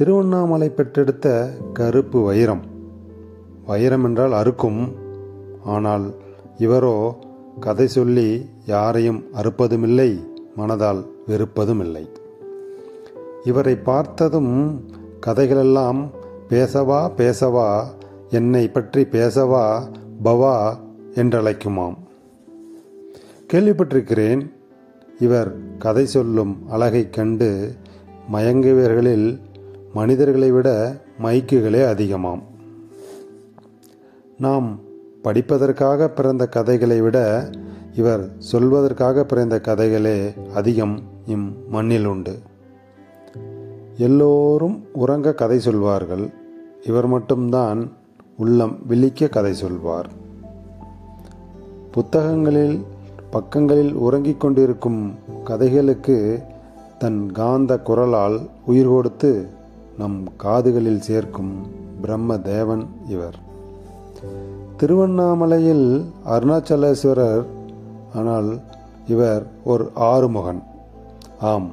திருவண்ணாமலை பெற்றெடுத்த கருப்பு வைரம். வைரம் என்றால் அறுக்கும். ஆனால் இவரோ கதை சொல்லி யாரையும் அறுப்பதுமில்லை மனதால் வெறுப்பதுமில்லை. இவரை பார்த்ததும் கதைகளெல்லாம் பேசவா பேசவா என்னை பற்றி பேசவா பவா என்றழைக்குமாம். கேள்விப்பட்டிருக்கிறேன் இவர் கதை சொல்லும் அழகைக் கண்டு மயங்குவர்களில் மனிதர்களை விட மைக்குகளே அதிகமாம். நாம் படிப்பதற்காக பிறந்த கதைகளை விட இவர் சொல்வதற்காக பிறந்த கதைகளே அதிகம் இம் மண்ணில் உண்டு. எல்லோரும் உறங்க கதை சொல்வார்கள். இவர் மட்டும்தான் உள்ளம் விழிக்க கதை சொல்வார். புத்தகங்களில் பக்கங்களில் உறங்கிக் கொண்டிருக்கும் கதைகளுக்கு தன் காந்த குரலால் உயிர் கொடுத்து நம் காதுகளில் சேர்க்கும் பிரம்ம தேவன் இவர். திருவண்ணாமலையில் அருணாச்சலேஸ்வரர் ஆனால் இவர் ஒரு ஆறுமுகன். ஆம்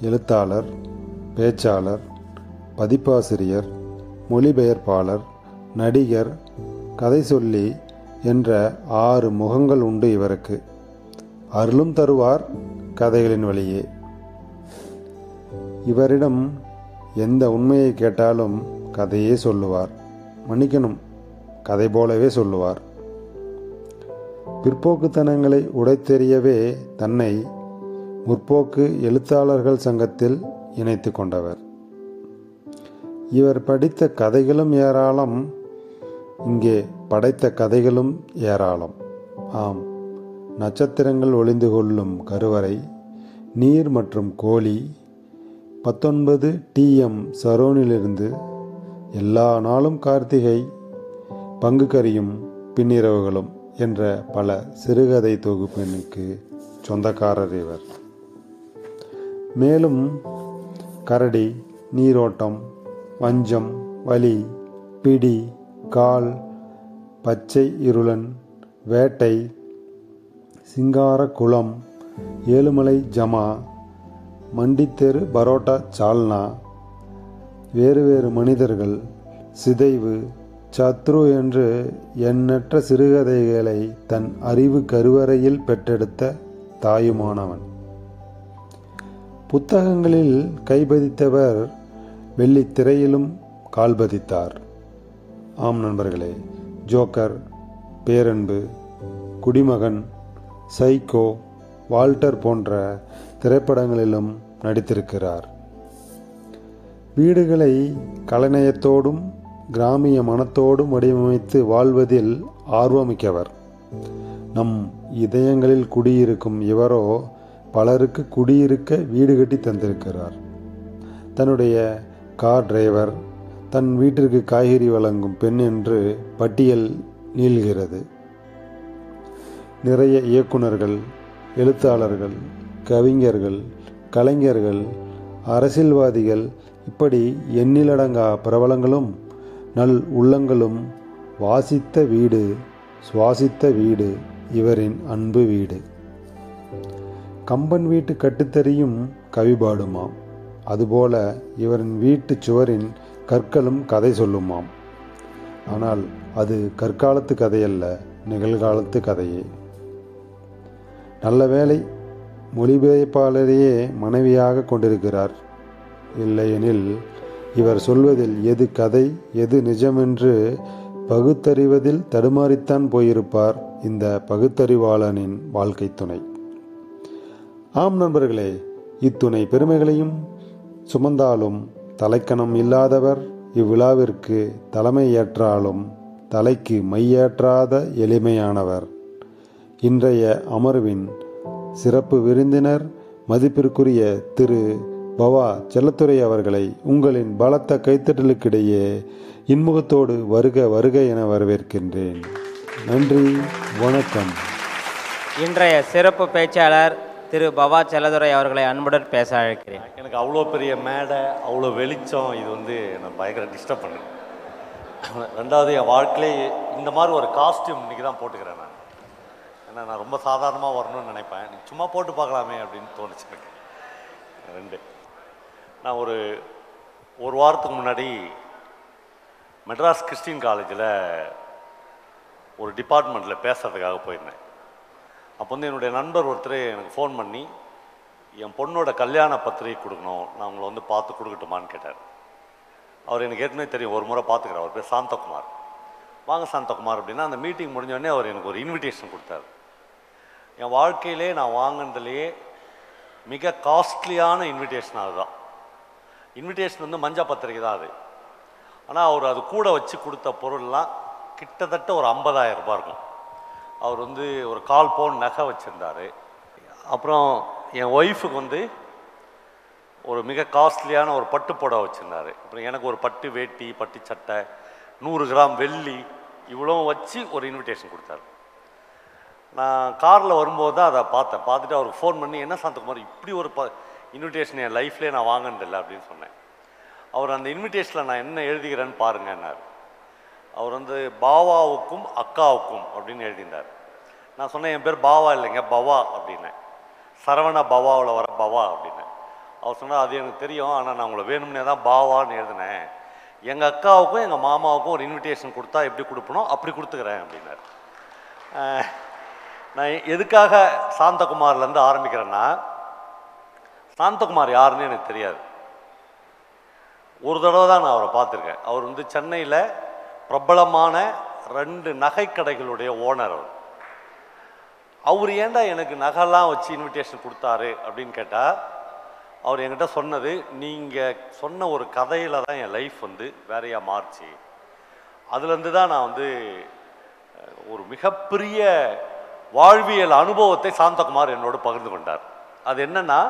எழுத்தாளர் பேச்சாளர் பதிப்பாசிரியர் மொழிபெயர்ப்பாளர் நடிகர் கதை சொல்லி என்ற ஆறு முகங்கள் உண்டு இவருக்கு. அருளும் தருவார் கதைகளின் வழியே. இவரிடம் எந்த உண்மையை கேட்டாலும் கதையே சொல்லுவார். மன்னிக்கணும் கதை போலவே சொல்லுவார். பிற்போக்குத்தனங்களை உடைத்தெறியவே தன்னை முற்போக்கு எழுத்தாளர்கள் சங்கத்தில் இணைத்து கொண்டவர். இவர் படித்த கதைகளும் ஏராளம் இங்கே படைத்த கதைகளும் ஏராளம். ஆம் நட்சத்திரங்கள் ஒளிந்து கொள்ளும் கருவறை நீர் மற்றும் கோழி பத்தொன்பது டிஎம் சரோனிலிருந்து எல்லா நாளும் கார்த்திகை பங்கு கறியும் பின்னிரவுகளும் என்ற பல சிறுகதை தொகுப்பினுக்கு சொந்தக்காரர் இவர். மேலும் கரடி நீரோட்டம் வஞ்சம் வலி பிடி கால் பச்சை இருளன் வேட்டை சிங்கார குளம் ஏழுமலை ஜமா மண்டித்தெரு பரோட்டா சால்னா. வேறு வேறு மனிதர்கள் சிதைவு சத்ரு என்று எண்ணற்ற சிறுகதைகளை தன் அறிவு கருவறையில் பெற்றெடுத்த தாயுமானவன். புத்தகங்களில் கைபதித்தவர் வெள்ளி திரையிலும் கால்பதித்தார் ஆம் நண்பர்களே ஜோக்கர் பேரன்பு குடிமகன் சைக்கோ வால்டர் போன்ற திரைப்படங்களிலும் நடித்திருக்கிறார். வீடுகளை கலைநயத்தோடும் கிராமிய மனத்தோடும் வடிவமைத்து வாழ்வதில் ஆர்வமிக்கவர். நம் இதயங்களில் குடியிருக்கும் இவரோ பலருக்கு குடியிருக்க வீடு கட்டி தந்திருக்கிறார். தன்னுடைய கார் டிரைவர் தன் வீட்டிற்கு காய்கறி வழங்கும் பெண் என்று பட்டியல் நீள்கிறது. நிறைய இயக்குனர்கள் எழுத்தாளர்கள் கவிஞர்கள் கலைஞர்கள் அரசியல்வாதிகள் இப்படி எண்ணிலடங்கா பிரபலங்களும் நல் உள்ளங்களும் வாசித்த வீடு சுவாசித்த வீடு இவரின் அன்பு வீடு. கம்பன் வீட்டு கட்டுத்தறியும் கவி பாடுமாம் அதுபோல இவரின் வீட்டு சுவரின் கற்களும் கதை சொல்லுமாம். ஆனால் அது கற்காலத்து கதையல்ல நிகழ்காலத்து கதையே. நல்ல வேளை மொழிபெயர்ப்பாளரையே மனைவியாக கொண்டிருக்கிறார். இல்லையெனில் இவர் சொல்வதில் எது கதை எது நிஜமென்று பகுத்தறிவதில் தடுமாறித்தான் போயிருப்பார் இந்த பகுத்தறிவாளனின் வாழ்க்கை துணை. ஆம் நண்பர்களே இத்துணை பெருமைகளையும் சுமந்தாலும் தலைக்கணம் இல்லாதவர் இவ்விழாவிற்கு தலைமை ஏற்றாலும் தலைக்கு மையேற்றாத எளிமையானவர். இன்றைய அமர்வின் சிறப்பு விருந்தினர் மதிப்பிற்குரிய திரு. பவா செல்லத்துறை அவர்களை உங்களின் பலத்த கைத்தட்டலுக்கிடையே இன்முகத்தோடு வருக வருக என வரவேற்கின்றேன். நன்றி வணக்கம். இன்றைய சிறப்பு பேச்சாளர் திரு. பவா செல்லதுரை அவர்களை அன்புடன் பேச அழைக்கிறேன். எனக்கு அவ்வளோ பெரிய மேடை அவ்வளோ வெளிச்சம் இது வந்து என்னை பயங்கர டிஸ்டர்ப் பண்ணுது. ரெண்டாவது என் வாழ்க்கையிலே இந்த மாதிரி ஒரு காஸ்டியூம் இன்றைக்கி தான் போட்டுக்கிறேன் நான். ஏன்னா நான் ரொம்ப சாதாரணமாக வரணும்னு நினைப்பேன். நீ சும்மா போட்டு பார்க்கலாமே அப்படின்னு தோணுச்சு எனக்கு. ரெண்டு. நான் ஒரு ஒரு வாரத்துக்கு முன்னாடி மெட்ராஸ் கிறிஸ்டின் காலேஜில் ஒரு டிபார்ட்மெண்ட்டில் பேசுறதுக்காக போயிருந்தேன். அப்போ வந்து என்னுடைய நண்பர் ஒருத்தர் எனக்கு ஃபோன் பண்ணி என் பொண்ணோட கல்யாண பத்திரிகை கொடுக்கணும். நான் உங்களை வந்து பார்த்து கொடுக்கட்டுமான்னு கேட்டார். அவர் எனக்கு ஏற்கனவே தெரியும். ஒரு முறை பார்த்துக்கிறார். அவர் பேர் சாந்தகுமார். வாங்க சாந்தகுமார் அப்படின்னா அந்த மீட்டிங் முடிஞ்சோடனே அவர் எனக்கு ஒரு இன்விடேஷன் கொடுத்தாரு. என் வாழ்க்கையிலே நான் வாங்கினதுலேயே மிக காஸ்ட்லியான இன்விடேஷன் அதுதான். இன்விடேஷன் வந்து மஞ்சா பத்திரிக்கை தான் அது. ஆனால் அவர் அது கூட வச்சு கொடுத்த பொருள்லாம் கிட்டத்தட்ட ஒரு 50000 ரூபாய் இருக்கும். அவர் வந்து ஒரு கால் பவுன் நகை வச்சுருந்தாரு. அப்புறம் என் ஒய்ஃபுக்கு வந்து ஒரு மிக காஸ்ட்லியான ஒரு பட்டு புடவை வச்சுருந்தாரு. அப்புறம் எனக்கு ஒரு பட்டு வேட்டி பட்டு சட்டை நூறு கிராம் வெள்ளி இவ்வளோ வச்சு ஒரு இன்விடேஷன் கொடுத்தாரு. நான் காரில் வரும்போது தான் அதை பார்த்தேன். பார்த்துட்டு அவருக்கு ஃபோன் பண்ணி என்ன சாந்தகுமார் இப்படி ஒரு ப இன்விடேஷன் என் லைஃப்லேயே நான் வாங்கினதில்லை அப்படின்னு சொன்னேன். அவர் அந்த இன்விடேஷனில் நான் என்ன எழுதுகிறேன்னு பாருங்கன்னார். அவர் வந்து பாவாவுக்கும் அக்காவுக்கும் அப்படின்னு எழுதியிருந்தார் நான் சொன்னேன் என் பேர் பாவா இல்லைங்க பவா அப்படின்னேன். சரவண பவாவில் வர பவா அப்படின்னேன். அவர் சொன்னார் அது எனக்கு தெரியும் ஆனால் நான் உங்களை வேணும்னே தான் பாவான்னு எழுதினேன். எங்கள் அக்காவுக்கும் எங்கள் மாமாவுக்கும் ஒரு இன்விடேஷன் கொடுத்தா எப்படி கொடுப்பனோ அப்படி கொடுத்துக்கிறேன் அப்படின்னார். நான் எதுக்காக சாந்தகுமார்லேருந்து ஆரம்பிக்கிறேன்னா சாந்தகுமார் யாருன்னு எனக்கு தெரியாது. ஒரு தடவை தான் நான் அவரை பார்த்துருக்கேன். அவர் வந்து சென்னையில் பிரபலமான ரெண்டு நகைக்கடைகளுடைய ஓனர் அவர். அவர் ஏன்டா எனக்கு நகைலாம் வச்சு இன்விடேஷன் கொடுத்தாரு அப்படின்னு கேட்டால் அவர் என்கிட்ட சொன்னது நீங்கள் சொன்ன ஒரு கதையில் தான் என் லைஃப் வந்து வேறையாக மாறுச்சு. அதுலேருந்து தான் நான் வந்து ஒரு மிகப்பெரிய வாழ்வியல் அனுபவத்தை சாந்தகுமார் என்னோடு பகிர்ந்து கொண்டார். அது என்னன்னா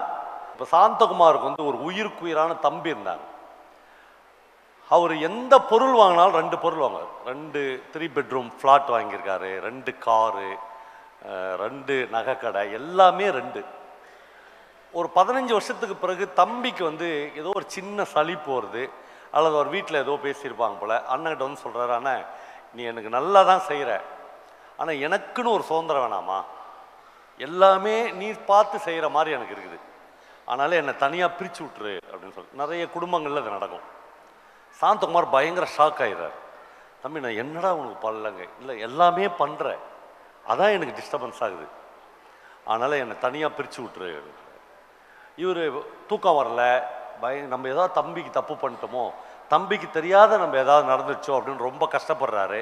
இப்போ சாந்தகுமாருக்கு வந்து ஒரு உயிருக்குயிரான தம்பி இருந்தாங்க. அவர் எந்த பொருள் வாங்கினாலும் ரெண்டு பொருள் வாங்குவார். ரெண்டு த்ரீ பெட்ரூம் ஃப்ளாட் வாங்கியிருக்காரு ரெண்டு காரு ரெண்டு நகைக்கடை எல்லாமே ரெண்டு. ஒரு பதினஞ்சு வருஷத்துக்கு பிறகு தம்பிக்கு வந்து ஏதோ ஒரு சின்ன சளி போகிறது அல்லது ஒரு வீட்டில் ஏதோ பேசியிருப்பாங்க போல் அண்ணன்கிட்ட வந்து சொல்கிறாரு அண்ணன் நீ எனக்கு நல்லா தான் செய்கிற ஆனால் எனக்குன்னு ஒரு சுதந்திரம் வேணாமா? எல்லாமே நீ பார்த்து செய்கிற மாதிரி எனக்கு இருக்குது. அதனால என்னை தனியாக பிரித்து விட்டுரு அப்படின்னு சொல்லி நிறைய குடும்பங்களில் இது நடக்கும். சாந்தகுமார் பயங்கர ஷாக் ஆயிடுறார் தம்பி நான் என்னடா உனக்கு பண்ணலங்க? இல்லை எல்லாமே பண்ணுறேன் அதான் எனக்கு டிஸ்டர்பன்ஸ் ஆகுது. அதனால் என்னை தனியாக பிரித்து விட்டுரு. இவர் தூக்கம் வரல. பய நம்ம ஏதாவது தம்பிக்கு தப்பு பண்ணிட்டோமோ தம்பிக்கு தெரியாத நம்ம ஏதாவது நடந்துச்சோ அப்படின்னு ரொம்ப கஷ்டப்படுறாரு.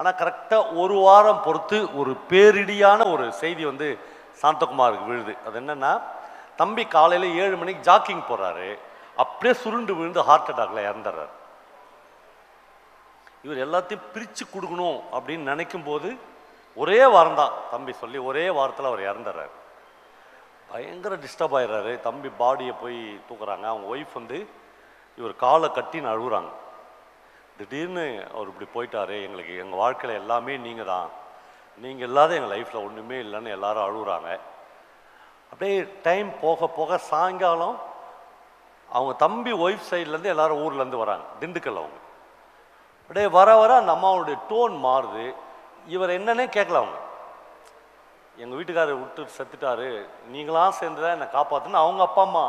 ஆனால் கரெக்டாக ஒரு வாரம் பொறுத்து ஒரு பேரிடியான ஒரு செய்தி வந்து சாந்தகுமாருக்கு விழுது. அது என்னென்னா தம்பி காலையில் ஏழு மணிக்கு ஜாக்கிங் போகிறாரு அப்படியே சுருண்டு விழுந்து ஹார்ட் அட்டாக்ல இறந்துடுறாரு. இவர் எல்லாத்தையும் பிரித்து கொடுக்கணும் அப்படின்னு நினைக்கும் போது ஒரே வாரம் தான் தம்பி சொல்லி ஒரே வாரத்தில் அவர் இறந்துடுறாரு. பயங்கர டிஸ்டர்ப் ஆயிடுறாரு. தம்பி பாடியை போய் தூக்குறாங்க. அவங்க ஒய்ஃப் வந்து இவர் காலை கட்டின்னு அழுகுறாங்க. திடீர்னு அவர் இப்படி போயிட்டாரு. எங்களுக்கு எங்கள் வாழ்க்கையில் எல்லாமே நீங்கள் தான் நீங்கள் இல்லாத எங்கள் லைஃப்பில் ஒன்றுமே இல்லைன்னு எல்லாரும் அழுகுறாங்க. அப்படியே டைம் போக போக சாயங்காலம் அவங்க தம்பி ஒய்ஃப் சைட்லேருந்து எல்லாரும் ஊர்லேருந்து வராங்க. திண்டுக்கல் அவங்க. அப்படியே வர வர அந்த அம்மாவுடைய டோன் மாறுது. இவர் என்னன்னே கேட்கல அவங்க. எங்கள் வீட்டுக்காரர் விட்டு செத்துட்டாரு. நீங்களாம் சேர்ந்து தான் என்னை காப்பாற்றுன்னு அவங்க அப்பா அம்மா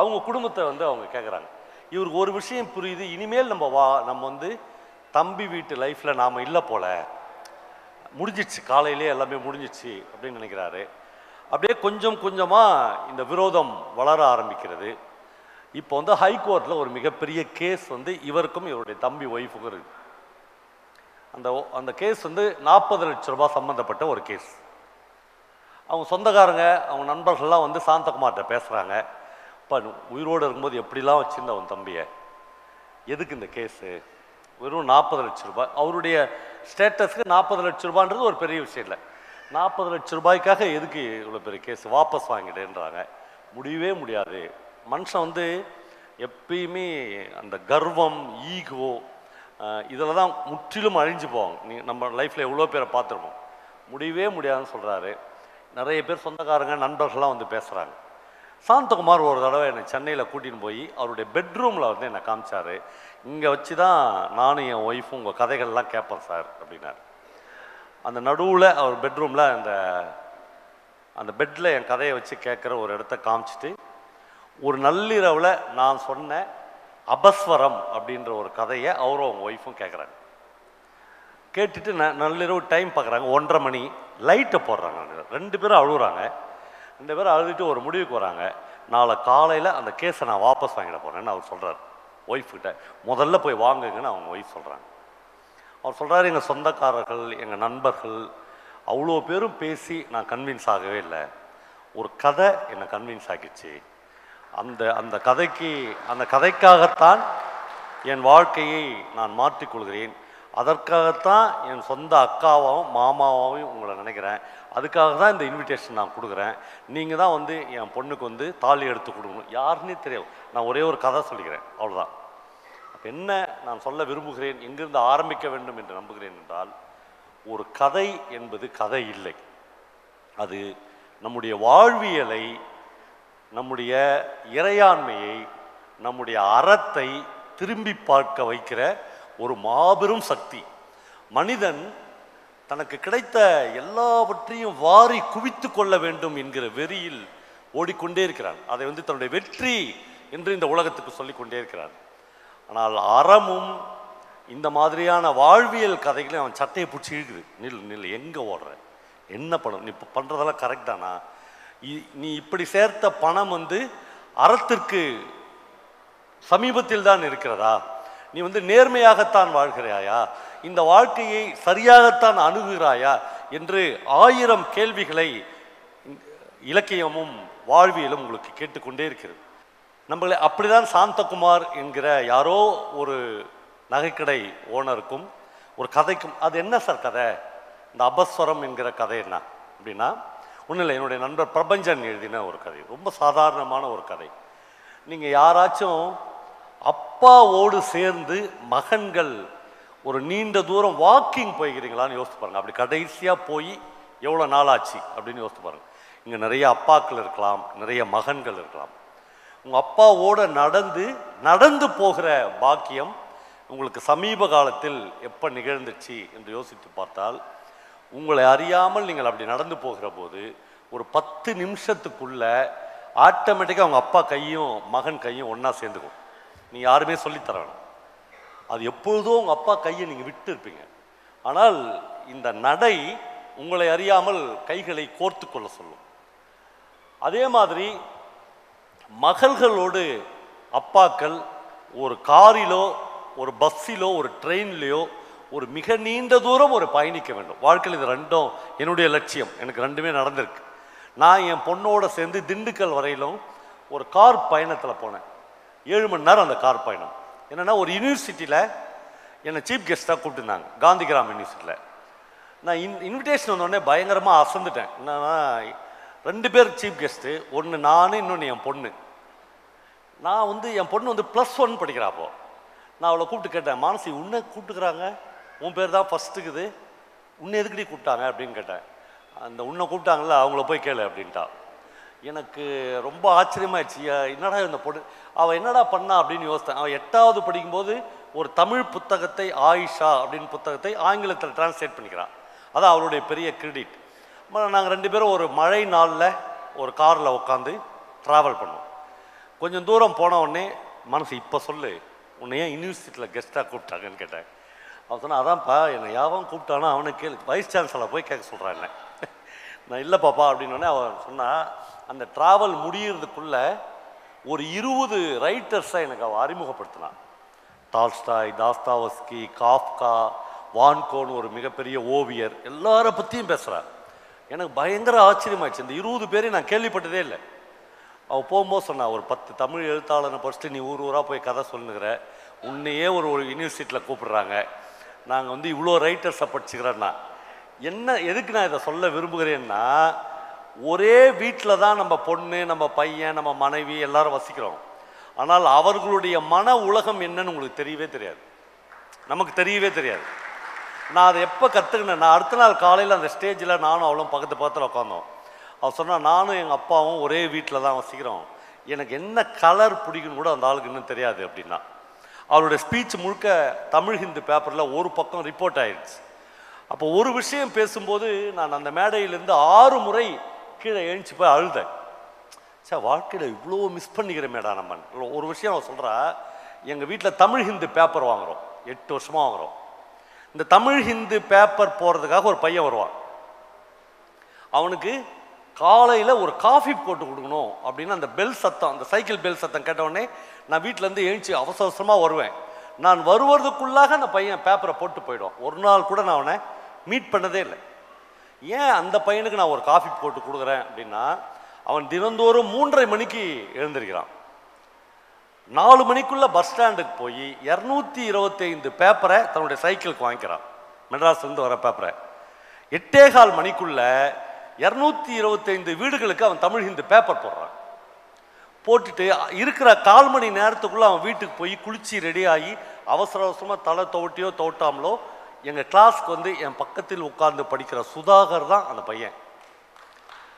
அவங்க குடும்பத்தை வந்து அவங்க கேட்குறாங்க இவருக்கு ஒரு விஷயம் புரியுது. இனிமேல் நம்ம வா நம்ம வந்து தம்பி வீட்டு லைஃப்பில் நாம் இல்லை போல. முடிஞ்சிடுச்சு. காலையிலே எல்லாமே முடிஞ்சிடுச்சு அப்படின்னு நினைக்கிறாரு. அப்படியே கொஞ்சம் கொஞ்சமாக இந்த விரோதம் வளர ஆரம்பிக்கிறது. இப்போ வந்து ஹைகோர்ட்டில் ஒரு மிகப்பெரிய கேஸ் வந்து இவருக்கும் இவருடைய தம்பி ஒய்ஃபுக்கும் இருக்குது அந்த அந்த கேஸ் வந்து நாற்பது லட்ச ரூபாய் சம்மந்தப்பட்ட ஒரு கேஸ் அவங்க சொந்தக்காரங்க அவங்க நண்பர்கள்லாம் வந்து சாந்தகுமார்கிட்ட பேசுகிறாங்க அப்பா உயிரோடு இருக்கும்போது எப்படிலாம் வச்சுருந்த அவன் தம்பியை? எதுக்கு இந்த கேஸு? வெறும் நாற்பது லட்ச ரூபாய். அவருடைய ஸ்டேட்டஸ்க்கு நாற்பது லட்ச ரூபான்றது ஒரு பெரிய விஷயம் இல்லை. நாற்பது லட்ச ரூபாய்க்காக எதுக்கு இவ்வளோ பெரிய கேஸ்? வாபஸ் வாங்கிடுன்றாங்க. முடியவே முடியாது. மனுஷன் வந்து எப்பயுமே அந்த கர்வம் ஈகோ இதில் தான் முற்றிலும் அழிஞ்சு போவாங்க. நீ நம்ம லைஃப்பில் எவ்வளோ பேரை பார்த்துருப்போம். முடியவே முடியாதுன்னு சொல்கிறாரு நிறைய பேர் சொந்தக்காரங்க நண்பர்கள்லாம் வந்து பேசுகிறாங்க சாந்தகுமார் ஒரு தடவை என்னை சென்னையில் கூட்டின்னு போய் அவருடைய பெட்ரூமில் வந்து என்னை காமிச்சார். இங்கே வச்சு தான் நானும் என் ஒய்ஃபும் உங்கள் கதைகள்லாம் கேட்பேன் சார் அப்படின்னார். அந்த நடுவில் அவர் பெட்ரூமில் அந்த அந்த பெட்டில் என் கதையை வச்சு கேட்குற ஒரு இடத்த காமிச்சிட்டு ஒரு நள்ளிரவில் நான் சொன்ன அபஸ்வரம் அப்படின்ற ஒரு கதையை அவரும் அவங்க ஒய்ஃபும் கேட்குறாங்க. கேட்டுட்டு ந நள்ளிரவு டைம் பார்க்குறாங்க ஒன்றரை மணி லைட்டை போடுறாங்க ரெண்டு பேரும் அழுகுறாங்க. ரெண்டு பேரும் அழுதுட்டு ஒரு முடிவுக்கு வராங்க. நாளை காலையில் அந்த கேஸை நான் வாபஸ் வாங்கிட போகிறேன்னு அவர் சொல்கிறார் ஒய்ஃப்கிட்ட முதல்ல போய் வாங்குங்கன்னு அவங்க ஒய்ஃப் சொல்கிறாங்க அவர் சொல்கிறார் எங்கள் சொந்தக்காரர்கள் எங்கள் நண்பர்கள் அவ்வளோ பேரும் பேசி நான் கன்வின்ஸ் ஆகவே இல்லை. ஒரு கதை என்னை கன்வின்ஸ் ஆகிடுச்சு அந்த அந்த கதைக்கு அந்த கதைக்காகத்தான் என் வாழ்க்கையை நான் மாற்றிக்கொள்கிறேன். அதற்காகத்தான் என் சொந்த அக்காவாகவும் மாமாவாகவும் உங்களை நினைக்கிறேன். அதுக்காக தான் இந்த இன்விடேஷன் நான் கொடுக்குறேன். நீங்கள் தான் வந்து என் பொண்ணுக்கு வந்து தாலி எடுத்து கொடுக்கணும். யாருன்னே தெரியும் நான் ஒரே ஒரு கதை சொல்லிக்கிறேன். அவ்வளோதான் அப்போ என்ன நான் சொல்ல விரும்புகிறேன்? எங்கிருந்து ஆரம்பிக்க வேண்டும் என்று நம்புகிறேன் என்றால் ஒரு கதை என்பது கதை இல்லை. அது நம்முடைய வாழ்வியலை நம்முடைய இறையாண்மையை நம்முடைய அறத்தை திரும்பி பார்க்க வைக்கிற ஒரு மாபெரும் சக்தி. மனிதன் தனக்கு கிடைத்த எல்லாவற்றையும் வாரி குவித்து கொள்ள வேண்டும் என்கிற வெறியில் ஓடிக்கொண்டே இருக்கிறான். அதை வந்து தன்னுடைய வெற்றி என்று இந்த உலகத்துக்கு சொல்லிக் கொண்டே இருக்கிறான். ஆனால் அறமும் இந்த மாதிரியான வாழ்வியல் கதைகளையும் அவன் சட்டையை பிடிச்சி இழுக்குது. நில் நில் எங்கே ஓடுற? என்ன பணம் நீ இப்போ பண்ணுறதெல்லாம் கரெக்டானா நீ இப்படி சேர்த்த பணம் வந்து அறத்திற்கு சமீபத்தில் தான் இருக்கிறதா? நீ வந்து நேர்மையாகத்தான் வாழ்கிறாயா? இந்த வாழ்க்கையை சரியாகத்தான் அணுகுகிறாயா என்று ஆயிரம் கேள்விகளை இலக்கியமும் வாழ்வியலும் உங்களுக்கு கேட்டுக்கொண்டே இருக்கிறது. நம்மளை அப்படிதான் சாந்தகுமார் என்கிற யாரோ ஒரு நகைக்கடை ஓனருக்கும் ஒரு கதைக்கும் அது என்ன சார் கதை? இந்த அபஸ்வரம் என்கிற கதை என்ன அப்படின்னா ஒன்றும் இல்லை என்னுடைய நண்பர் பிரபஞ்சன் எழுதின ஒரு கதை ரொம்ப சாதாரணமான ஒரு கதை. நீங்கள் யாராச்சும் அப்பாவோடு சேர்ந்து மகன்கள் ஒரு நீண்ட தூரம் வாக்கிங் போய்க்கிறீங்களான்னு யோசித்து பாருங்கள் அப்படி கடைசியாக போய் எவ்வளோ நாள் ஆச்சு அப்படின்னு யோசித்து பாருங்கள் இங்கே நிறைய அப்பாக்கள் இருக்கலாம் நிறைய மகன்கள் இருக்கலாம். உங்கள் அப்பாவோட நடந்து நடந்து போகிற பாக்கியம் உங்களுக்கு சமீப காலத்தில் எப்போ நிகழ்ந்துச்சு என்று யோசித்து பார்த்தால் உங்களை அறியாமல் நீங்கள் அப்படி நடந்து போகிற போது ஒரு பத்து நிமிஷத்துக்குள்ள ஆட்டோமேட்டிக்காக உங்கள் அப்பா கையும் மகன் கையும் ஒன்றா சேர்ந்துக்கும். நீ யாருமே சொல்லித்தர வேணாம் அது எப்பொழுதோ உங்கள் அப்பா கையை நீங்கள் விட்டு இருப்பீங்க ஆனால் இந்த நடை உங்களை அறியாமல் கைகளை கோர்த்து கொள்ள சொல்லும். அதே மாதிரி மகள்களோடு அப்பாக்கள் ஒரு காரிலோ ஒரு பஸ்ஸிலோ ஒரு ட்ரெயின்லேயோ ஒரு மிக நீண்ட தூரம் ஒரு பயணிக்க வேண்டும். வாழ்க்கையில் இது ரெண்டும் என்னுடைய லட்சியம். எனக்கு ரெண்டுமே நடந்திருக்கு. நான் என் பொண்ணோடு சேர்ந்து திண்டுக்கல் வரையிலும் ஒரு கார் பயணத்தில் போனேன். ஏழு மணி நேரம் அந்த கார் பயணம். என்னென்னா ஒரு யூனிவர்சிட்டியில் என்னை சீஃப் கெஸ்ட்டாக கூப்பிட்டுருந்தாங்க. காந்திகிராம் யூனிவர்சிட்டியில் நான் இன் இன்விடேஷன் வந்தோடனே பயங்கரமாக அசந்துட்டேன். என்னன்னா ரெண்டு பேர் சீஃப் கெஸ்ட்டு ஒன்று நான் இன்னொன்று என் பொண்ணு. நான் வந்து என் பொண்ணு வந்து ப்ளஸ் ஒன் படிக்கிறாப்போ நான் அவளை கூப்பிட்டு கேட்டேன் மானசி உன்னை கூப்பிட்டுக்கிறாங்க? உன் பேர் தான் ஃபஸ்ட்டுக்குது உன்னை எதுக்கடி கூப்பிட்டாங்க? அப்படின்னு கேட்டேன். அந்த உன்னை கூப்பிட்டாங்கள அவங்கள போய் கேளு அப்படின்ட்டா. எனக்கு ரொம்ப ஆச்சரியமாயிடுச்சு. என்னடா இந்த பொண்ணு? அவள் என்னடா பண்ணா அப்படின்னு யோசித்தேன். அவள் எட்டாவது படிக்கும்போது ஒரு தமிழ் புத்தகத்தை ஆயிஷா அப்படின்னு புத்தகத்தை ஆங்கிலத்தில் டிரான்ஸ்லேட் பண்ணிக்கிறான். அதான் அவளுடைய பெரிய கிரெடிட் நாங்கள் ரெண்டு பேரும் ஒரு மழை நாளில் ஒரு காரில் உட்காந்து ட்ராவல் பண்ணோம் கொஞ்சம் தூரம் போன உடனே மனசு இப்போ சொல்லு. உன்னை ஏன் யூனிவர்சிட்டியில் கெஸ்ட்டாக கூப்பிட்டாங்கன்னு கேட்டேன். அவன் சொன்னால் அதான்ப்பா என்னை யாவன் கூப்பிட்டானோ அவனை வைஸ் சான்சலர் போய் கேட்க சொல்கிறான் என்ன? நான் இல்லை பாப்பா. அப்படின்னோடனே அவன் சொன்னால் அந்த ட்ராவல் முடியறதுக்குள்ள ஒரு இருபது ரைட்டர்ஸை எனக்கு அவள் அறிமுகப்படுத்தினான் டால்ஸ்டாய் தாஸ்தாவஸ்கி காஃப்கா வான்கோன் ஒரு மிகப்பெரிய ஓவியர் எல்லாரை பற்றியும் பேசுகிறார் எனக்கு பயங்கர ஆச்சரியமாயிடுச்சு. இந்த இருபது பேரையும் நான் கேள்விப்பட்டதே இல்லை. அவள் போகும்போது சொன்னான் ஒரு பத்து தமிழ் எழுத்தாளனை படிச்சுட்டு நீ ஊர் ஊராக போய் கதை சொல்லுங்கிற. உன்னையே ஒரு ஒரு யூனிவர்சிட்டியில் கூப்பிடுறாங்க. நாங்கள் வந்து இவ்வளோ ரைட்டர்ஸை படிச்சுக்கிறேன்னா. என்ன எதுக்கு நான் இதை சொல்ல விரும்புகிறேன்னா ஒரே வீட்டில் தான் நம்ம பொண்ணு நம்ம பையன் நம்ம மனைவி எல்லாரும் வசிக்கிறோம். ஆனால் அவர்களுடைய மன உலகம் என்னன்னு உங்களுக்கு தெரியவே தெரியாது. நமக்கு தெரியவே தெரியாது. நான் அதை எப்போ கற்றுக்கினேன் நான் அடுத்த நாள் காலையில் அந்த ஸ்டேஜில் நானும் அவளும் பக்கத்து பக்கத்தில் உட்காந்தோம் அவள் சொன்னால் நானும் எங்கள் அப்பாவும் ஒரே வீட்டில் தான் வசிக்கிறோம். எனக்கு என்ன கலர் பிடிக்குன்னு கூட அந்த ஆளுக்கு இன்னும் தெரியாது அப்படின்னா. அவருடைய ஸ்பீச் முழுக்க தமிழ் ஹிந்து பேப்பரில் ஒரு பக்கம் ரிப்போர்ட் ஆயிடுச்சு அப்போ ஒரு விஷயம் பேசும்போது நான் அந்த மேடையிலேருந்து ஆறு முறை கீழே எழுந்துச்சு போய் அழுதேன். சார் வாழ்க்கையில் இவ்வளோ மிஸ் பண்ணிக்கிறேன் நம்ம ஒரு விஷயம் அவன் சொல்கிறா எங்கள் வீட்டில் தமிழ் ஹிந்து பேப்பர் வாங்குறோம். எட்டு வருஷமாக வாங்குறோம். இந்த தமிழ் ஹிந்து பேப்பர் போகிறதுக்காக ஒரு பையன் வருவான். அவனுக்கு காலையில் ஒரு காஃபி போட்டு கொடுக்கணும் அப்படின்னு அந்த பெல் சத்தம் அந்த சைக்கிள் பெல் சத்தம் கேட்டவுடனே நான் வீட்டிலேருந்து எழுந்துச்சி அவசர அவசரமாக வருவேன். நான் வருவதற்குள்ளாக அந்த பையன் பேப்பரை போட்டு போயிடுவான். ஒரு நாள் கூட நான் அவனை மீட் பண்ணதே இல்லை. ஏன் அந்த பையனுக்கு நான் ஒரு காஃபி போட்டு கொடுக்குறேன் அப்படின்னா அவன் தினந்தோறும் மூன்றரை மணிக்கு எழுந்திருக்கிறான். நாலு மணிக்குள்ள பஸ் ஸ்டாண்டுக்கு போய் இரநூத்தி இருபத்தைந்து பேப்பரை தன்னுடைய சைக்கிளுக்கு வாங்கிக்கிறான். மெட்ராஸ்லேருந்து வர பேப்பரை எட்டே கால் மணிக்குள்ள இரநூத்தி இருபத்தைந்து வீடுகளுக்கு அவன் தமிழ் ஹிந்து பேப்பர் போடுறான். போட்டுட்டு இருக்கிற கால் மணி நேரத்துக்குள்ள அவன் வீட்டுக்கு போய் குளிச்சு ரெடி ஆகி அவசர அவசரமாக தலை துவட்டியோ துவட்டாமலோ எங்கள் கிளாஸ்க்கு வந்து என் பக்கத்தில் உட்கார்ந்து படிக்கிற சுதாகர் தான் அந்த பையன்.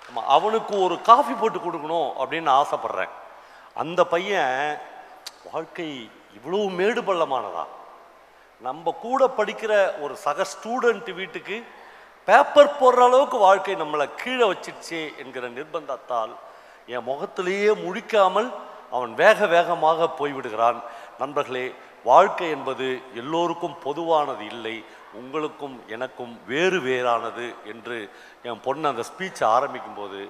ஆமாம் அவனுக்கு ஒரு காஃபி போட்டு கொடுக்கணும் அப்படின்னு ஆசைப்பட்றேன் ஆசைப்படுறேன். அந்த பையன் வாழ்க்கை இவ்வளவு மேடு பள்ளமானதா நம்ம கூட படிக்கிற ஒரு சக ஸ்டூடெண்ட் வீட்டுக்கு பேப்பர் போடுற அளவுக்கு வாழ்க்கை நம்மளை கீழே வச்சிடுச்சே என்கிற நிர்பந்தத்தால் என் முகத்திலேயே முழிக்காமல் அவன் வேக வேகமாக போய்விடுகிறான். நண்பர்களே வாழ்க்கை என்பது எல்லோருக்கும் பொதுவானது இல்லை உங்களுக்கும் எனக்கும் வேறு வேறானது என்று என் பொண்ணு அந்த ஸ்பீச்சை ஆரம்பிக்கும் போது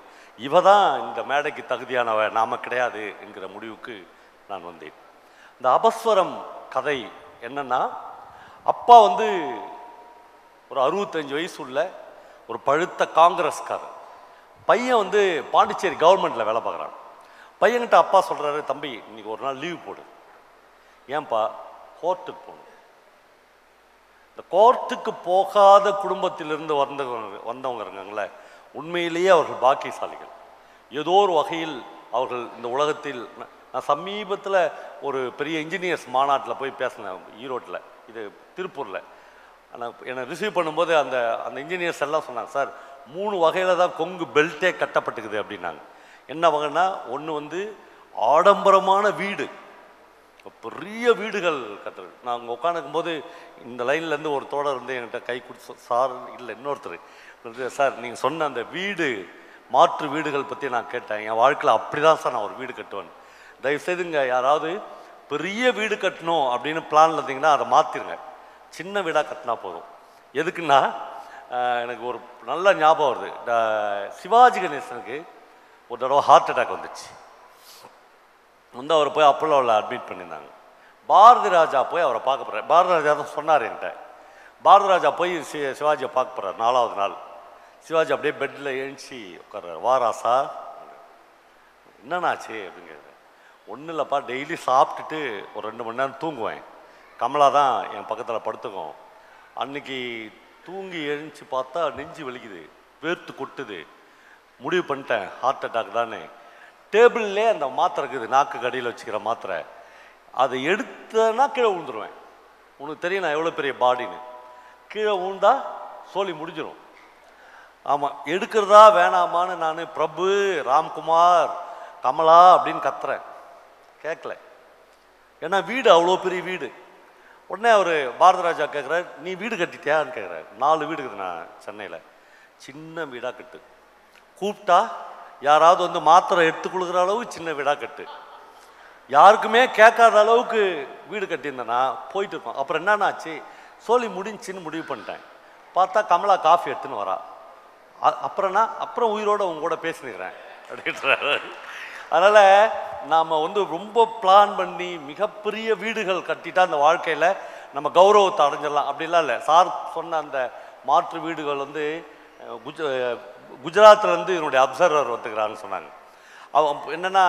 இவ தான் இந்த மேடைக்கு தகுதியானவ நாம கிடையாது என்கிற முடிவுக்கு நான் வந்தேன். இந்த அபஸ்வரம் கதை என்னன்னா அப்பா வந்து ஒரு அறுபத்தஞ்சு வயசு உள்ள ஒரு பழுத்த காங்கிரஸ்காரர். பையன் வந்து பாண்டிச்சேரி கவர்மெண்ட்டில் வேலை பார்க்குறான். பையன்கிட்ட அப்பா சொல்கிறாரு தம்பி இன்றைக்கி ஒரு நாள் லீவ் போடு. ஏன்பா? கோர்ட்டுக்கு போகணும். இந்த கோர்ட்டுக்கு போகாத குடும்பத்திலிருந்து வந்தவங்க வந்தவங்க இருக்காங்களே உண்மையிலேயே அவர்கள் பாக்கியசாலிகள். ஏதோ ஒரு வகையில் அவர்கள் இந்த உலகத்தில் நான் சமீபத்தில் ஒரு பெரிய இன்ஜினியர்ஸ் மாநாட்டில் போய் பேசினேன் ஈரோட்டில் இது திருப்பூரில். ஆனால் என்னை ரிசீவ் பண்ணும்போது அந்த அந்த இன்ஜினியர்ஸ் எல்லாம் சொன்னாங்க சார் மூணு வகையில் தான் கொங்கு பெல்ட்டே கட்டப்பட்டுக்குது அப்படின்னாங்க. என்ன வகைன்னா ஒன்று வந்து ஆடம்பரமான வீடு பெரிய வீடுகள் கட்டுறது. நான் அங்கே உட்காந்துக்கும் போது இந்த லைன்லேருந்து ஒரு தோழர் இருந்து என்கிட்ட கை கொடுத்து சார் இல்லை இன்னொருத்தர். சார் நீங்கள் சொன்ன அந்த வீடு மாற்று வீடுகள் பற்றி நான் கேட்டேன். என் வாழ்க்கையில் அப்படி தான் சார் நான் ஒரு வீடு கட்டுவேன். தயவுசெய்துங்க யாராவது பெரிய வீடு கட்டணும் அப்படின்னு பிளான் இருந்தீங்கன்னா அதை மாற்றிருங்க சின்ன வீடாக கட்டினா போதும். எதுக்குன்னா எனக்கு ஒரு நல்ல ஞாபகம் வருது. சிவாஜி கணேசனுக்கு ஒரு தடவை ஹார்ட் அட்டாக் வந்துச்சு. வந்து அவர் போய் அப்போலோவில் அட்மிட் பண்ணியிருந்தாங்க. பாரதி ராஜா போய் அவரை பார்க்க போகிறார் பாரதி ராஜா தான் சொன்னார் என்கிட்ட. பாரதி ராஜா போய் சி சிவாஜியை பார்க்க போகிறார் நாலாவது நாள். சிவாஜி அப்படியே பெட்டில் எழுந்துச்சி உட்கார்றாரு. வா ராசா. என்னண்ணாச்சு? அப்படிங்கிறது ஒன்றும் இல்லைப்பா டெய்லி சாப்பிட்டுட்டு ஒரு ரெண்டு மணி நேரம் தூங்குவேன். கமலா தான் என் பக்கத்தில் படுத்துக்கும். அன்னைக்கு தூங்கி எழுந்துச்சு பார்த்தா நெஞ்சு வலிக்குது வேர்த்து கொட்டுது. முடிவு பண்ணிட்டேன். ஹார்ட் அட்டாக் தானே டேபிள்லே அந்த மாத்திரை இருக்குது நாக்கு கடியில் வச்சுக்கிற மாத்திரை. அதை எடுத்தேன்னா கீழே விழுந்துருவேன். உனக்கு தெரியும் நான் எவ்வளோ பெரிய பாடின்னு. கீழே விழுந்தா சோழி முடிஞ்சிடும் ஆமாம் எடுக்கிறதா வேணாமான்னு நான் பிரபு ராம்குமார் கமலா அப்படின்னு கத்துறேன். கேட்கல ஏன்னா வீடு அவ்வளோ பெரிய வீடு. உடனே அவர் பாரதராஜா கேட்குறாரு நீ வீடு கட்டிட்டியான்னு கேட்குறாரு நாலு வீடு இருக்குது நான் சென்னையில். சின்ன வீடாக கட்டு. கூப்பிட்டா யாராவது வந்து மாத்திரை எடுத்து கொடுக்குற அளவு சின்ன வீடாக கட்டு. யாருக்குமே கேட்காத அளவுக்கு வீடு கட்டியிருந்தேன்னா போயிட்டு இருக்கோம். அப்புறம் என்னன்னாச்சு? சோழி முடிஞ்சின்னு முடிவு பண்ணிட்டேன். பார்த்தா கமலா காஃபி எடுத்துன்னு வரா. அப்புறம்னா அப்புறம் உயிரோட உங்க கூட பேசினுக்கிறேன். அப்படின்றாரு. அதனால் நாம் வந்து ரொம்ப பிளான் பண்ணி மிகப்பெரிய வீடுகள் கட்டிட்டா அந்த வாழ்க்கையில் நம்ம கௌரவத்தை அடைஞ்சிடலாம். அப்படிலாம் இல்லை. சார் சொன்ன அந்த மாற்று வீடுகள் வந்து குஜ குஜராத்தில் இருந்து அப்சர்வர் ஒத்துக்கிறான்னு சொன்னாங்க. அவன் என்னென்னா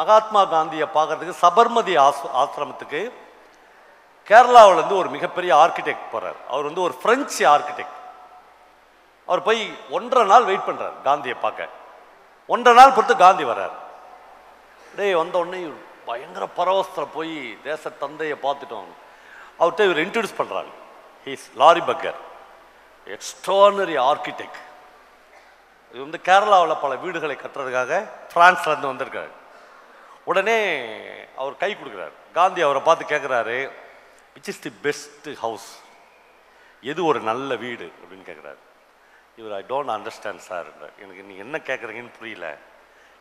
மகாத்மா காந்தியை பார்க்கறதுக்கு சபர்மதி ஆஸ் ஆசிரமத்துக்கு கேரளாவிலேருந்து ஒரு மிகப்பெரிய ஆர்கிடெக்ட் போகிறார் அவர் வந்து ஒரு ஃப்ரெஞ்சு ஆர்கிடெக்ட் அவர் போய் ஒன்றரை நாள் வெயிட் பண்ணுறார் காந்தியை பார்க்க. ஒன்றரை நாள் பொறுத்து காந்தி வர்றார். டேய் வந்த உடனே இவர் பயங்கர பரவசத்தில் போய் தேச தந்தையை பார்த்துட்டோம். அவர்கிட்ட இவர் இன்ட்ரடியூஸ் பண்ணுறாங்க he's Laurie Baker extraordinary architect இது வந்து கேரளாவில் பல வீடுகளை கட்டுறதுக்காக ஃப்ரான்ஸ்லேருந்து வந்திருக்காரு. உடனே அவர் கை கொடுக்குறாரு. காந்தி அவரை பார்த்து கேட்குறாரு which is the best house எது ஒரு நல்ல வீடு? அப்படின்னு கேட்குறாரு இவர் ஐ டோன்ட் அண்டர்ஸ்டாண்ட் சார் எனக்கு நீங்கள் என்ன கேட்குறீங்கன்னு புரியல.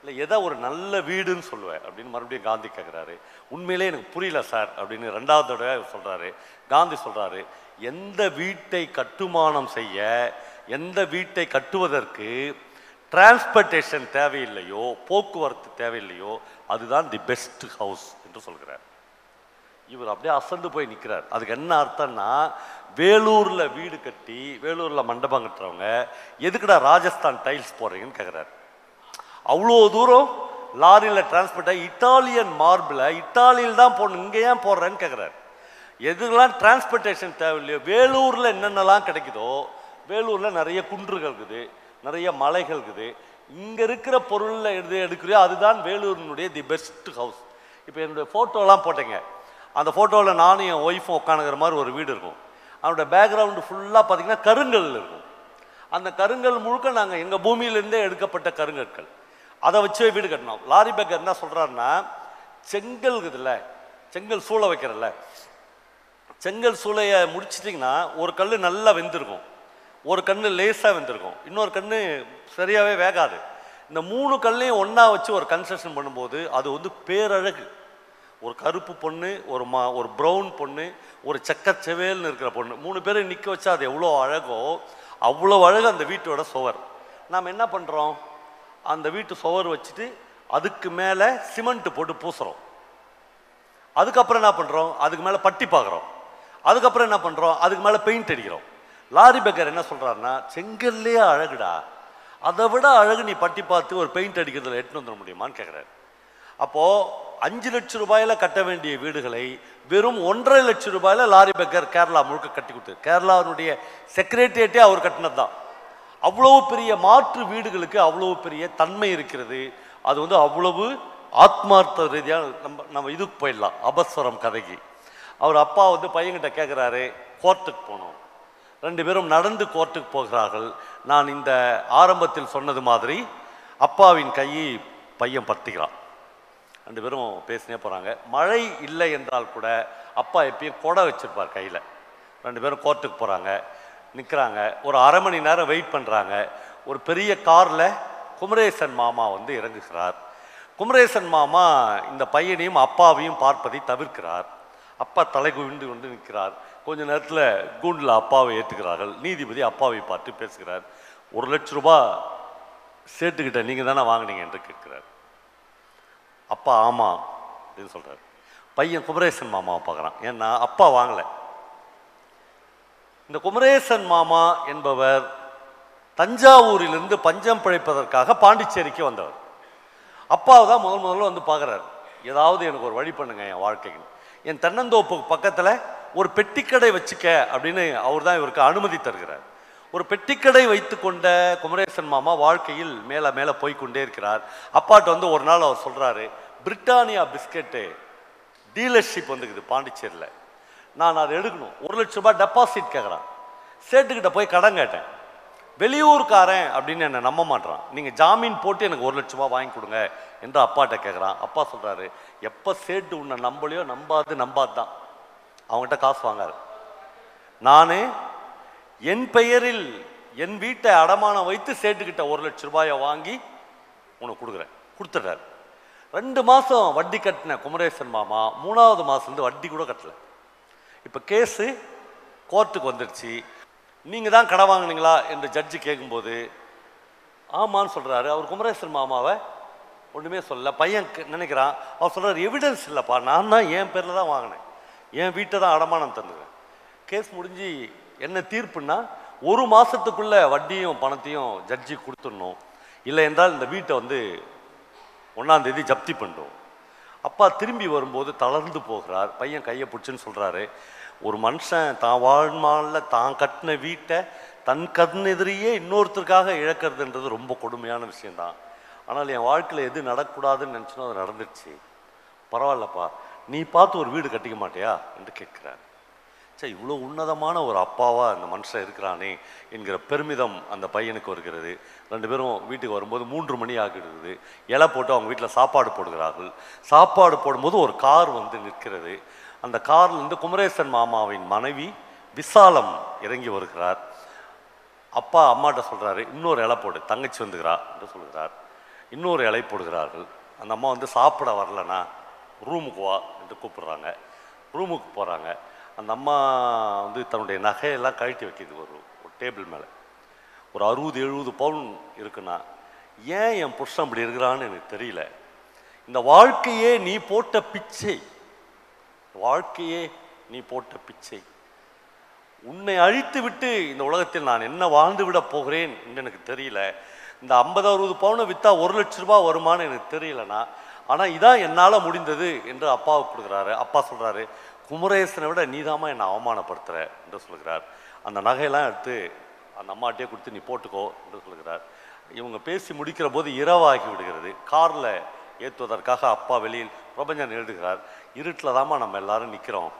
இல்லை எதை ஒரு நல்ல வீடுன்னு சொல்லுவேன் அப்படின்னு மறுபடியும் காந்தி கேட்குறாரு உண்மையிலே எனக்கு புரியல சார் அப்படின்னு ரெண்டாவது தடவை சொல்கிறாரு காந்தி சொல்கிறாரு எந்த வீட்டை கட்டுமானம் செய்ய எந்த வீட்டை கட்டுவதற்கு டிரான்ஸ்போர்ட்டேஷன் தேவையில்லையோ போக்குவரத்து தேவையில்லையோ அதுதான் தி பெஸ்ட் ஹவுஸ் என்று சொல்கிறார். இவர் அப்படியே அசந்து போய் நிற்கிறார் அதுக்கு என்ன அர்த்தம்னா வேலூரில் வீடு கட்டி வேலூரில் மண்டபம் கட்டுறவங்க எதுக்குடா ராஜஸ்தான் டைல்ஸ் போடுறீங்கன்னு கேட்குறாரு அவ்வளோ தூரம் லாரியில் டிரான்ஸ்போர்ட் ஆகி இட்டாலியன் மார்பிளை இட்டாலியில் தான் போடணும் இங்கே ஏன் போடுறேன்னு கேட்குறாரு எதுக்கெல்லாம் டிரான்ஸ்போர்ட்டேஷன் தேவையில்லையோ வேலூரில் என்னென்னலாம் கிடைக்குதோ வேலூரில் நிறைய குன்றுகள் இருக்குது நிறைய மலைகள் இருக்குது. இங்கே இருக்கிற பொருளில் எது எடுக்கிறியோ அதுதான் வேலூரினுடைய தி பெஸ்ட் ஹவுஸ் இப்போ என்னுடைய ஃபோட்டோலாம் போட்டேங்க. அந்த ஃபோட்டோவில் நானும் என் ஒய்ஃபும் உட்காந்துக்கிற மாதிரி ஒரு வீடு இருக்கும். அவனோட பேக்ரவுண்டு ஃபுல்லாக பார்த்தீங்கன்னா கருங்கல் இருக்கும். அந்த கருங்கல் முழுக்க நாங்கள் எங்கள் பூமியிலேருந்தே எடுக்கப்பட்ட கருங்கற்கள். அதை வச்சே வீடு கட்டினோம். லாரி பேக்கர் என்ன சொல்கிறாருன்னா செங்கல் இருக்குதுல்ல செங்கல் சூளை வைக்கிறல்ல. செங்கல் சூளையை முடிச்சிட்டிங்கன்னா ஒரு கல் நல்லா வெந்திருக்கும். ஒரு கண்ணு லேசாக வெந்திருக்கும். இன்னொரு கண்ணு சரியாகவே வேகாது. இந்த மூணு கல்லையும் ஒன்றா வச்சு ஒரு கன்ஸ்ட்ரக்ஷன் பண்ணும்போது அது வந்து பேரழகு. ஒரு கருப்பு பொண்ணு ஒரு மா ஒரு ப்ரௌன் பொண்ணு ஒரு செக்கச்செவேல்னு இருக்கிற பொண்ணு. மூணு பேரும் நிற்க வச்சா அது எவ்வளோ அழகோ அவ்வளோ அழகு அந்த வீட்டோட சுவர். நாம் என்ன பண்ணுறோம் அந்த வீட்டு சுவர் வச்சுட்டு அதுக்கு மேலே சிமெண்ட் போட்டு பூசுகிறோம் அதுக்கப்புறம் என்ன பண்ணுறோம் அதுக்கு மேலே பட்டி பார்க்குறோம் அதுக்கப்புறம் என்ன பண்ணுறோம் அதுக்கு மேலே பெயிண்ட் அடிக்கிறோம். லாரி பெக்கர் என்ன சொல்கிறாருன்னா செங்கல்லையே அழகுடா. அதை விட அழகு நீ பட்டி பார்த்து ஒரு பெயிண்ட் அடிக்கிறதுல எட்டுன்னு வந்துட முடியுமான்னு கேட்குறாரு அப்போது அஞ்சு லட்சம் ரூபாயில் கட்ட வேண்டிய வீடுகளை வெறும் ஒன்றரை லட்சம் ரூபாயில் லாரி பேக்கர் கேரளா முழுக்க கட்டி கொடுத்தாரு கேரளாவினுடைய செக்ரட்டரியேட்டே அவர் கட்டினது தான் அவ்வளோ பெரிய மாற்று வீடுகளுக்கு அவ்வளோ பெரிய தன்மை இருக்கிறது. அது வந்து அவ்வளவு ஆத்மார்த்த ரீதியாக நம்ம நம்ம இதுக்கு போயிடலாம். அபஸ்வரம் கதைக்கு. அவர் அப்பா வந்து பையன்கிட்ட கேட்குறாரு கோர்ட்டுக்கு போகணும். ரெண்டு பேரும் நடந்து கோர்ட்டுக்கு போகிறார்கள். நான் இந்த ஆரம்பத்தில் சொன்னது மாதிரி அப்பாவின் கையை பையன் பற்றிக்கிறான் ரெண்டு பேரும் பேசினே போகிறாங்க மழை இல்லை என்றால் கூட அப்பா எப்பயும் கொடை வச்சிருப்பார் கையில். ரெண்டு பேரும் கோர்ட்டுக்கு போகிறாங்க நிற்கிறாங்க ஒரு அரை மணி நேரம் வெயிட் பண்ணுறாங்க ஒரு பெரிய காரில் குமரேசன் மாமா வந்து இறங்குகிறார். குமரேசன் மாமா இந்த பையனையும் அப்பாவையும் பார்ப்பதை தவிர்க்கிறார். அப்பா தலை குவிந்து கொண்டு நிற்கிறார். கொஞ்ச நேரத்தில் கூண்டில் அப்பாவை ஏற்றுக்கிறார்கள் நீதிபதி அப்பாவை பார்த்து பேசுகிறார். ஒரு லட்ச ரூபாய் சேட்டுக்கிட்ட நீங்கள் தானே வாங்குனீங்க என்று கேட்கிறார். அப்பா ஆமாம் அப்படின்னு சொல்கிறார் பையன் குமரேசன் மாமாவை பார்க்குறான். ஏன்னா அப்பா வாங்கலை. இந்த குமரேசன் மாமா என்பவர் தஞ்சாவூரிலிருந்து பஞ்சம் பிழைப்பதற்காக பாண்டிச்சேரிக்கு வந்தவர். அப்பாவை தான் முதல் முதல்ல வந்து பார்க்குறாரு. ஏதாவது எனக்கு ஒரு வழி பண்ணுங்க என் வாழ்க்கைக்கு என் தென்னந்தோப்பு பக்கத்தில் ஒரு பெட்டிக்கடை வச்சுக்க அப்படின்னு அவர் தான் இவருக்கு அனுமதி தருகிறார். ஒரு பெட்டிக்கடை வைத்து கொண்ட குமரேசன் மாமா வாழ்க்கையில் மேலே மேலே போய்க்கொண்டே இருக்கிறார். அப்பாட்ட வந்து ஒரு நாள் அவர் சொல்கிறாரு பிரிட்டானியா பிஸ்கெட்டு டீலர்ஷிப் வந்துக்குது பாண்டிச்சேரியில். நான் அதை எடுக்கணும். ஒரு லட்ச ரூபாய் டெபாசிட் கேட்குறான் சேட்டுக்கிட்ட போய் கடன் கேட்டேன். வெளியூர்காரன் அப்படின்னு என்னை நம்ப மாட்றான். நீங்கள் ஜாமீன் போட்டு எனக்கு ஒரு லட்ச ரூபா வாங்கி கொடுங்க என்று அப்பாட்ட கேட்குறான் அப்பா சொல்கிறாரு எப்போ சேட்டு உன்னை நம்பலையோ நம்பாது நம்பாது தான் அவங்ககிட்ட காசு வாங்காரு நான் என் பெயரில் என் வீட்டை அடமானம் வைத்து சேட்டுக்கிட்ட ஒரு லட்ச ரூபாயை வாங்கி உனக்கு கொடுக்குறேன். கொடுத்துட்றாரு. ரெண்டு மாதம் வட்டி கட்டின குமரேசன் மாமா மூணாவது மாதத்துலேருந்து வட்டி கூட கட்டலை. இப்போ கேஸு கோர்ட்டுக்கு வந்துடுச்சு நீங்கள் தான் கடை வாங்குனீங்களா? என்று ஜட்ஜு கேட்கும்போது ஆமான்னு சொல்கிறாரு அவர் குமரேசன் மாமாவை ஒன்றுமே சொல்லல. பையன் நினைக்கிறான் அவர் சொல்கிறார் எவிடன்ஸ் இல்லைப்பா நான் தான் என் பேரில் தான் வாங்கினேன். என் வீட்டை தான் அடமானம் தந்துருவேன். கேஸ் முடிஞ்சு என்ன தீர்ப்புன்னா ஒரு மாதத்துக்குள்ளே வட்டியும் பணத்தையும் ஜட்ஜி கொடுத்துடணும். இல்லை என்றால் இந்த வீட்டை வந்து ஒன்றாந்தேதி ஜப்தி பண்ணுறோம் அப்பா திரும்பி வரும்போது தளர்ந்து போகிறார். பையன் கையை பிடிச்சுன்னு சொல்கிறாரு ஒரு மனுஷன் தான் வாழ்நாளில் தான் கட்டின வீட்டை தன் கண் எதிரியே இன்னொருத்தருக்காக இழக்கிறதுன்றது ரொம்ப கொடுமையான விஷயம்தான். ஆனால் என் வாழ்க்கையில் எது நடக்கூடாதுன்னு நினச்சினோ அது நடந்துடுச்சு பரவாயில்லப்பா. நீ பார்த்து ஒரு வீடு கட்டிக்க மாட்டியா? என்று கேட்கிறார். சே இவ்வளோ உன்னதமான ஒரு அப்பாவாக அந்த மனுஷன் இருக்கிறானே என்கிற பெருமிதம் அந்த பையனுக்கு வருகிறது. ரெண்டு பேரும் வீட்டுக்கு வரும்போது மூன்று மணி ஆகிடுது இலை போட்டு அவங்க வீட்டில் சாப்பாடு போடுகிறார்கள். சாப்பாடு போடும்போது ஒரு கார் வந்து நிற்கிறது. அந்த கார்லேருந்து குமரேசன் மாமாவின் மனைவி விசாலம் இறங்கி வருகிறார். அப்பா அம்மாட்ட சொல்கிறாரு இன்னொரு இலை போடு தங்கச்சி வந்துகிறா என்று சொல்கிறார். இன்னொரு இலை போடுகிறார்கள். அந்த அம்மா வந்து சாப்பிட வரலனா ரூமுக்கு வா என்று கூப்பிட்றாங்க. ரூமுக்கு போகிறாங்க அந்த அம்மா வந்து தன்னுடைய நகையெல்லாம் கழட்டி வைக்கிது ஒரு ஒரு டேபிள் மேலே. ஒரு அறுபது எழுபது பவுன் இருக்குன்னா ஏன் என் புருஷன் அப்படி இருக்கிறான்னு எனக்கு தெரியல. இந்த வாழ்க்கையே நீ போட்ட பிச்சை. வாழ்க்கையே நீ போட்ட பிச்சை. உன்னை அழித்து விட்டு இந்த உலகத்தில் நான் என்ன வாழ்ந்து விட போகிறேன் என்று எனக்கு தெரியல. இந்த ஐம்பது அறுபது பவுனை விற்றா ஒரு லட்ச ரூபா வருமானு எனக்கு தெரியலண்ணா. ஆனால் இதான் என்னால் முடிந்தது என்று அப்பாவை கொடுக்குறாரு. அப்பா சொல்கிறாரு குமரேசனை விட நீதாம்மா என்னை அவமானப்படுத்துகிற என்று சொல்கிறார் அந்த நகையெல்லாம் எடுத்து அந்த அம்மாட்டே கொடுத்து நீ போட்டுக்கோ என்று சொல்கிறார் இவங்க பேசி முடிக்கிற போது இரவாகி விடுகிறது. காரில் ஏற்றுவதற்காக அப்பா வெளியில் பிரபஞ்சன் எழுதுகிறார் இருட்டில் தாம்மா நம்ம எல்லாரும் நிற்கிறோம்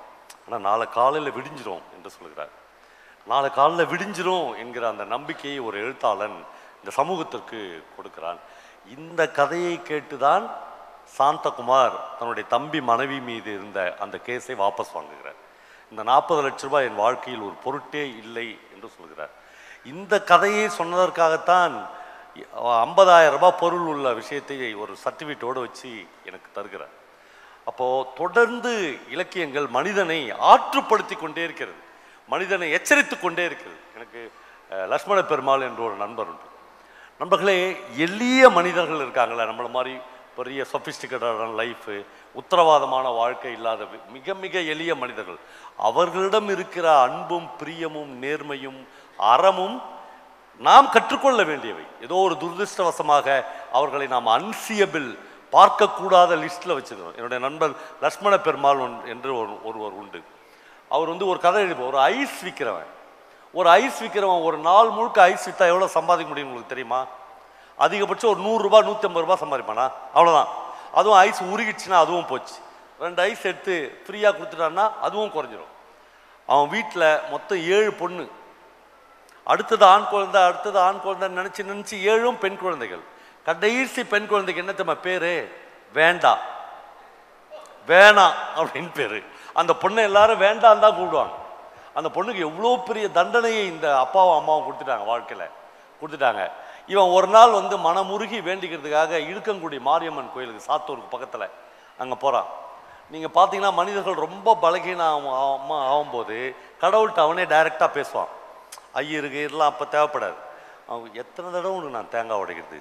ஆனால் நாளை காலையில் விடிஞ்சிரும் என்று சொல்கிறார் நாளை காலையில் விடிஞ்சிரும் என்கிற அந்த நம்பிக்கையை ஒரு எழுத்தாளன் இந்த சமூகத்திற்கு கொடுக்கிறான். இந்த கதையை கேட்டுதான் சாந்தகுமார் தன்னுடைய தம்பி மனைவி மீது இருந்த அந்த கேஸை வாபஸ் வாங்குகிறார். இந்த நாற்பது லட்ச ரூபாய் என் வாழ்க்கையில் ஒரு பொருட்டே இல்லை என்று சொல்கிறார். இந்த கதையை சொன்னதற்காகத்தான் ஐம்பதாயிரம் ரூபாய் பொருள் உள்ள விஷயத்தை ஒரு சர்டிஃபிகேட்டோடு வச்சு எனக்கு தருகிறார். அப்போது தொடர்ந்து இலக்கியங்கள் மனிதனை ஆற்றுப்படுத்தி கொண்டே இருக்கிறது. மனிதனை எச்சரித்து கொண்டே இருக்கிறது. எனக்கு லக்ஷ்மண பெருமாள் என்ற ஒரு நண்பர் உண்டு. நண்பர்களே எளிய மனிதர்கள் இருக்காங்களே நம்மளை மாதிரி பெரிய சொபிஸ்டிகேட்டடான லைஃபு உத்தரவாதமான வாழ்க்கை இல்லாத மிக மிக எளிய மனிதர்கள். அவர்களிடம் இருக்கிற அன்பும் பிரியமும் நேர்மையும் அறமும் நாம் கற்றுக்கொள்ள வேண்டியவை. ஏதோ ஒரு துரதிருஷ்டவசமாக அவர்களை நாம் அன்சியபிள் பார்க்கக்கூடாத லிஸ்ட்டில் வச்சுக்கிறோம் என்னுடைய நண்பர் லக்ஷ்மண பெருமாள் ஒன்- என்று ஒரு ஒருவர் உண்டு. அவர் வந்து ஒரு கதை எழுதி ஒரு ஐஸ் விற்கிறவன் ஒரு ஐஸ் விற்கிறவன் ஒரு நாள் முழுக்க ஐஸ் விற்றா எவ்வளோ சம்பாதிக்க முடியும் உங்களுக்கு தெரியுமா? அதிகபட்சம் ஒரு நூறுரூபா நூற்றி ஐம்பது ரூபா சம்பாதிப்பானா? அவ்வளோதான் அதுவும் ஐஸ் உருகிடுச்சுன்னா அதுவும் போச்சு. ரெண்டு ஐஸ் எடுத்து ஃப்ரீயாக கொடுத்துட்டான்னா அதுவும் குறைஞ்சிரும். அவன் வீட்டில் மொத்தம் ஏழு பொண்ணு. அடுத்தது ஆண் குழந்தை அடுத்தது ஆண் குழந்தை நினச்சி நினச்சி ஏழும் பெண் குழந்தைகள். கடைசி பெண் குழந்தைக்கு என்ன தம்ம பேர்? வேண்டாம் வேணாம் அப்படின்னு பேர். அந்த பொண்ணை எல்லாரும் வேண்டாம் தான் கூப்பிடுவாங்க. அந்த பொண்ணுக்கு எவ்வளோ பெரிய தண்டனையை இந்த அப்பாவும் அம்மாவும் கொடுத்துட்டாங்க வாழ்க்கையில். கொடுத்துட்டாங்க. இவன் ஒரு நாள் வந்து மனமுருகி வேண்டிக்கிறதுக்காக இழுக்கங்குடி மாரியம்மன் கோயிலுக்கு சாத்தூருக்கு பக்கத்தில் அங்கே போகிறான் நீங்கள் பார்த்தீங்கன்னா மனிதர்கள் ரொம்ப பலகீன ஆகும்போது கடவுள்கிட்ட அவனே டைரெக்டாக பேசுவான். ஐயருக்கு இதெல்லாம் அப்போ தேவைப்படாது. அவன் எத்தனை தடவை உனக்கு நான் தேங்காய் உடைக்கிறது?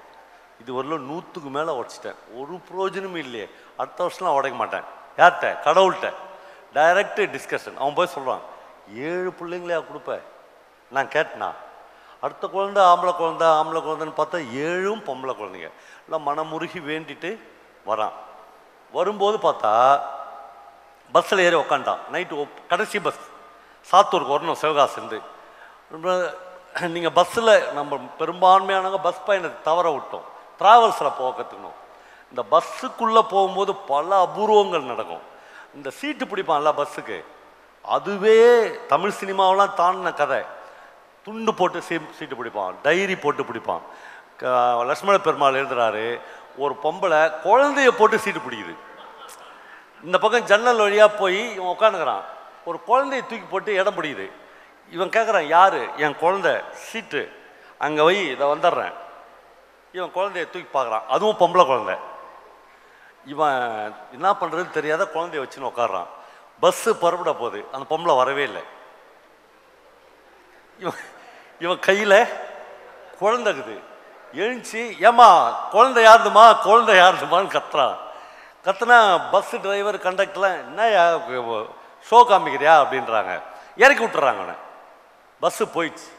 இது வரலும் நூற்றுக்கு மேலே உடைச்சிட்டேன். ஒரு பிரயோஜனமும் இல்லையே. அடுத்த வருஷம்லாம் உடைக்க மாட்டேன். யார்கிட்ட? கடவுள்கிட்ட. டைரக்டு டிஸ்கஷன் அவன் போய் சொல்கிறான் ஏழு பிள்ளைங்களையா கொடுப்பேன் நான் கேட்டேனா? அடுத்த குழந்தை ஆம்பளை குழந்த ஆம்பளை குழந்தைன்னு பார்த்தா ஏழும் பொம்பளை குழந்தைங்க. எல்லாம் மனமுருகி வேண்டிட்டு வரான். வரும்போது பார்த்தா பஸ்ஸில் ஏறி உக்காண்டான் நைட்டு கடைசி பஸ். சாத்தூருக்கு வரணும் சிவகாசிலேருந்து நீங்கள் பஸ்ஸில் நம்ம பெரும்பான்மையானவங்க பஸ் பயணத்தை தவற விட்டோம். ட்ராவல்ஸில் போக கற்றுக்கணும் இந்த பஸ்ஸுக்குள்ளே போகும்போது பல அபூர்வங்கள் நடக்கும். இந்த சீட்டு பிடிப்பான்ல பஸ்ஸுக்கு. அதுவே தமிழ் சினிமாவெல்லாம் தாண்டின கதை. துண்டு போட்டு சீ சீட்டு பிடிப்பான் டைரி போட்டு பிடிப்பான். க- லட்சுமண பெருமாள் எழுதுறாரு ஒரு பொம்பளை குழந்தைய போட்டு சீட்டு பிடிக்குது. இந்த பக்கம் ஜன்னல் வழியாக போய் இவன் உட்காந்துக்கிறான் ஒரு குழந்தைய தூக்கி போட்டு இடம் பிடிக்குது. இவன் கேட்குறான் யார்? என் குழந்தை சீட்டு. அங்கே போய் இதை வந்துடுறேன். இவன் குழந்தைய தூக்கி பார்க்குறான். அதுவும் பொம்பளை குழந்தை. இவன் என்ன பண்ணுறதுன்னு தெரியாத குழந்தைய வச்சுன்னு உட்காடுறான் பஸ்ஸு புறப்பட போகுது. அந்த பொம்பளை வரவே இல்லை. இவன் இவன் கையில் குழந்தைக்குது எழுந்துச்சி ஏம்மா குழந்தை யாருதுமா குழந்தை யாருதுமான்னு கத்துறான் கத்துனா பஸ் டிரைவர் கண்டக்டர்லாம் என்ன ஷோ காமிக்கிறியா? அப்படின்றாங்க. இறக்கி விட்டுறாங்க அவனை. பஸ்ஸு போயிடுச்சு.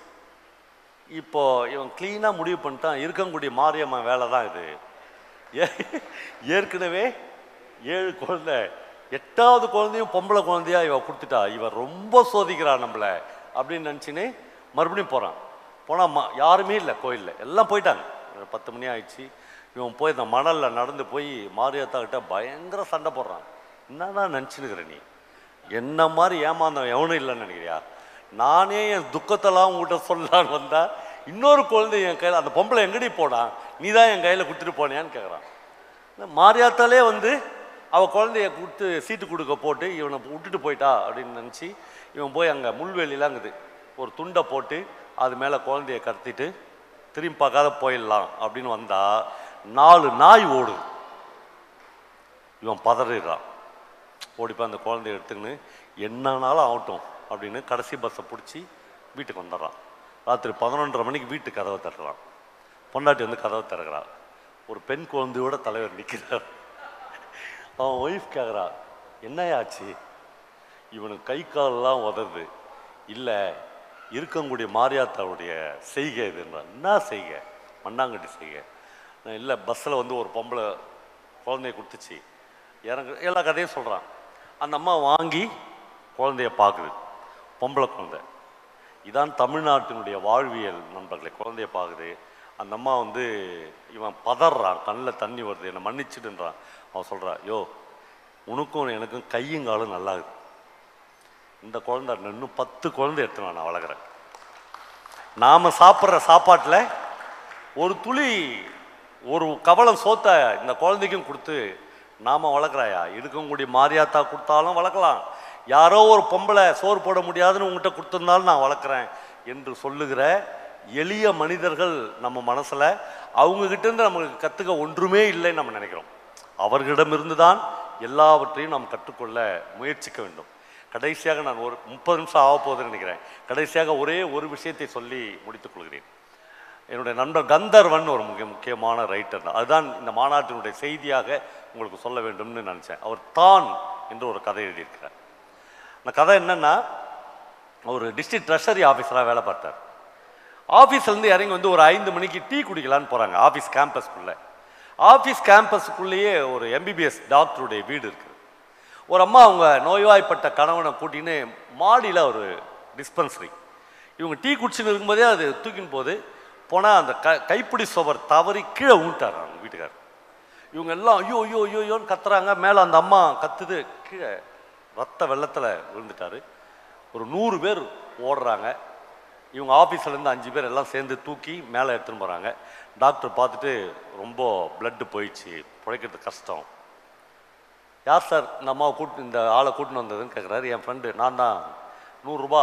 இப்போது இவன் க்ளீனாக முடிவு பண்ணிட்டான். இருக்கக்கூடிய மாரியம்மன் வேலை தான் இது. ஏ- ஏற்கனவே ஏழு குழந்தை. எட்டாவது குழந்தையும் பொம்பளை குழந்தையா இவ கொடுத்துட்டா? இவன் ரொம்ப சோதிக்கிறான் நம்மள. அப்படின்னு நினச்சின்னு மறுபடியும் போகிறான் போனால் ம யாருமே இல்லை கோயிலில். எல்லாம் போயிட்டாங்க. ஒரு பத்து மணி ஆயிடுச்சு. இவன் போய் இந்த மணலில் நடந்து போய் மாரியாத்தாக்கிட்ட பயங்கர சண்டை போடுறான். என்னன்னா நினச்சினுக்கிற நீ? என்ன மாதிரி ஏமாந்தவன்? எவனும் இல்லைன்னு நினைக்கிறியா? நானே என் துக்கத்தெல்லாம் உங்கள்கிட்ட சொல்லலான்னு வந்தா இன்னொரு குழந்தை என் கையில் அந்த பொம்பளை எங்கடி போனான் நீ தான் என் கையில் கொடுத்துட்டு போனியான்னு கேட்குறான் மாரியாத்தாலே வந்து அவள் குழந்தைய கொடுத்து சீட்டு கொடுக்க போட்டு இவனை விட்டுட்டு போயிட்டா அப்படின்னு நினச்சி இவன் போய் அங்கே முள்வெளிலாங்குது ஒரு துண்டை போட்டு அது மேலே குழந்தைய கடத்திட்டு திரும்பி பார்க்காத போயிடலாம் அப்படின்னு வந்தால் நாலு நாய் ஓடும் இவன் பதறிடுறான். ஓடிப்பா அந்த குழந்தைய எடுத்துக்கின்னு என்னன்னாலும் ஆகட்டும் அப்படின்னு கடைசி பஸ்ஸை பிடிச்சி வீட்டுக்கு வந்துடுறான். ராத்திரி பதினொன்றரை மணிக்கு வீட்டு கதவை தட்டுறான் பொண்டாட்டி வந்து கதவை திறக்கிறான் ஒரு பெண் குழந்தையோட தலைவர் நிற்கிறார் அவன் ஒய்ஃப் கேட்குறா என்னையாச்சு? இவனுக்கு கை காலெல்லாம் உதறது இல்லை இருக்கக்கூடிய மாரியாத்தாவுடைய செய்கை இதுன்றான். என்ன செய்கை? மண்ணாங்கட்டி செய்கை. நான் இல்லை பஸ்ஸில் வந்து ஒரு பொம்பளை குழந்தைய கொடுத்துச்சு. இறங்கு எல்லா கதையும் சொல்கிறான் அந்த அம்மா வாங்கி குழந்தைய பார்க்குது பொம்பளை குழந்தை. இதான் தமிழ்நாட்டினுடைய வாழ்வியல் நண்பர்களை குழந்தைய பார்க்குது அந்த அம்மா வந்து இவன் பதறான். கண்ணில் தண்ணி வருது. என்னை மன்னிச்சிடுன்றான். அவன் சொல்கிறா யோ உனக்கும் எனக்கும் கையும் காலும் நல்லா இருக்குது இந்த குழந்தை இன்னும் பத்து குழந்தை எடுத்து நான் வளர்க்குறேன். நாம் சாப்பிட்ற சாப்பாட்டில் ஒரு துளி ஒரு கவலம் சோத்த இந்த குழந்தைக்கும் கொடுத்து நாம் வளர்க்குறாயா? இருக்கக்கூடிய மாரியாத்தா கொடுத்தாலும் வளர்க்கலாம். யாரோ ஒரு பொம்பளை சோறு போட முடியாதுன்னு உங்கள்கிட்ட கொடுத்துருந்தாலும் நான் வளர்க்குறேன் என்று சொல்லுகிற எளிய மனிதர்கள் நம்ம மனசில் அவங்கக்கிட்டேருந்து நமக்கு கற்றுக்க ஒன்றுமே இல்லைன்னு நம்ம நினைக்கிறோம். அவர்களிடமிருந்து தான் எல்லாவற்றையும் நாம் கற்றுக்கொள்ள முயற்சிக்க வேண்டும். கடைசியாக நான் ஒரு முப்பது நிமிஷம் ஆக போகுதுன்னு நினைக்கிறேன். கடைசியாக ஒரே ஒரு விஷயத்தை சொல்லி முடித்துக்கொள்கிறேன் என்னுடைய நண்பர் கந்தர்வன் ஒரு முக்கிய முக்கியமான ரைட்டர் தான் அதுதான் இந்த மாநாட்டினுடைய செய்தியாக உங்களுக்கு சொல்ல வேண்டும்னு நினச்சேன். அவர் தான் என்று ஒரு கதை எழுதியிருக்கிறார். அந்த கதை என்னென்னா ஒரு டிஸ்ட்ரிக்ட் ட்ரெஷரி ஆஃபீஸராக வேலை பார்த்தார். ஆஃபீஸ்லேருந்து இறங்கி வந்து ஒரு ஐந்து மணிக்கு டீ குடிக்கலான்னு போகிறாங்க ஆஃபீஸ் கேம்பஸ்க்குள்ளே ஆஃபீஸ் கேம்பஸுக்குள்ளேயே ஒரு எம்பிபிஎஸ் டாக்டருடைய வீடு இருக்குது ஒரு அம்மா அவங்க நோய்வாய்ப்பட்ட கணவனை கூட்டின்னு மாடியில் ஒரு டிஸ்பென்சரி இவங்க டீ குடிச்சுன்னு இருக்கும்போதே அது தூக்கின்னு போது போனால் அந்த க கைப்பிடி சுவர் தவறி கீழே ஊட்டார் அவங்க வீட்டுக்காரர். இவங்க எல்லாம் ஐயோ ஐயோ ஐயோ ஐயோன்னு கத்துறாங்க. மேலே அந்த அம்மா கத்துது கீழே ரத்த வெள்ளத்தில் விழுந்துட்டாரு. ஒரு நூறு பேர் ஓடுறாங்க. இவங்க ஆஃபீஸ்லேருந்து அஞ்சு பேர் எல்லாம் சேர்ந்து தூக்கி மேலே எடுத்துன்னு போகிறாங்க டாக்டர் பார்த்துட்டு ரொம்ப பிளட்டு போயிடுச்சு பிழைக்கிறது கஷ்டம். யார் சார் இந்த அம்மாவை கூட்டு இந்த ஆளை கூட்டின்னு வந்ததுன்னு கேட்குறாரு என் ஃப்ரெண்டு நான் தான். நூறுரூபா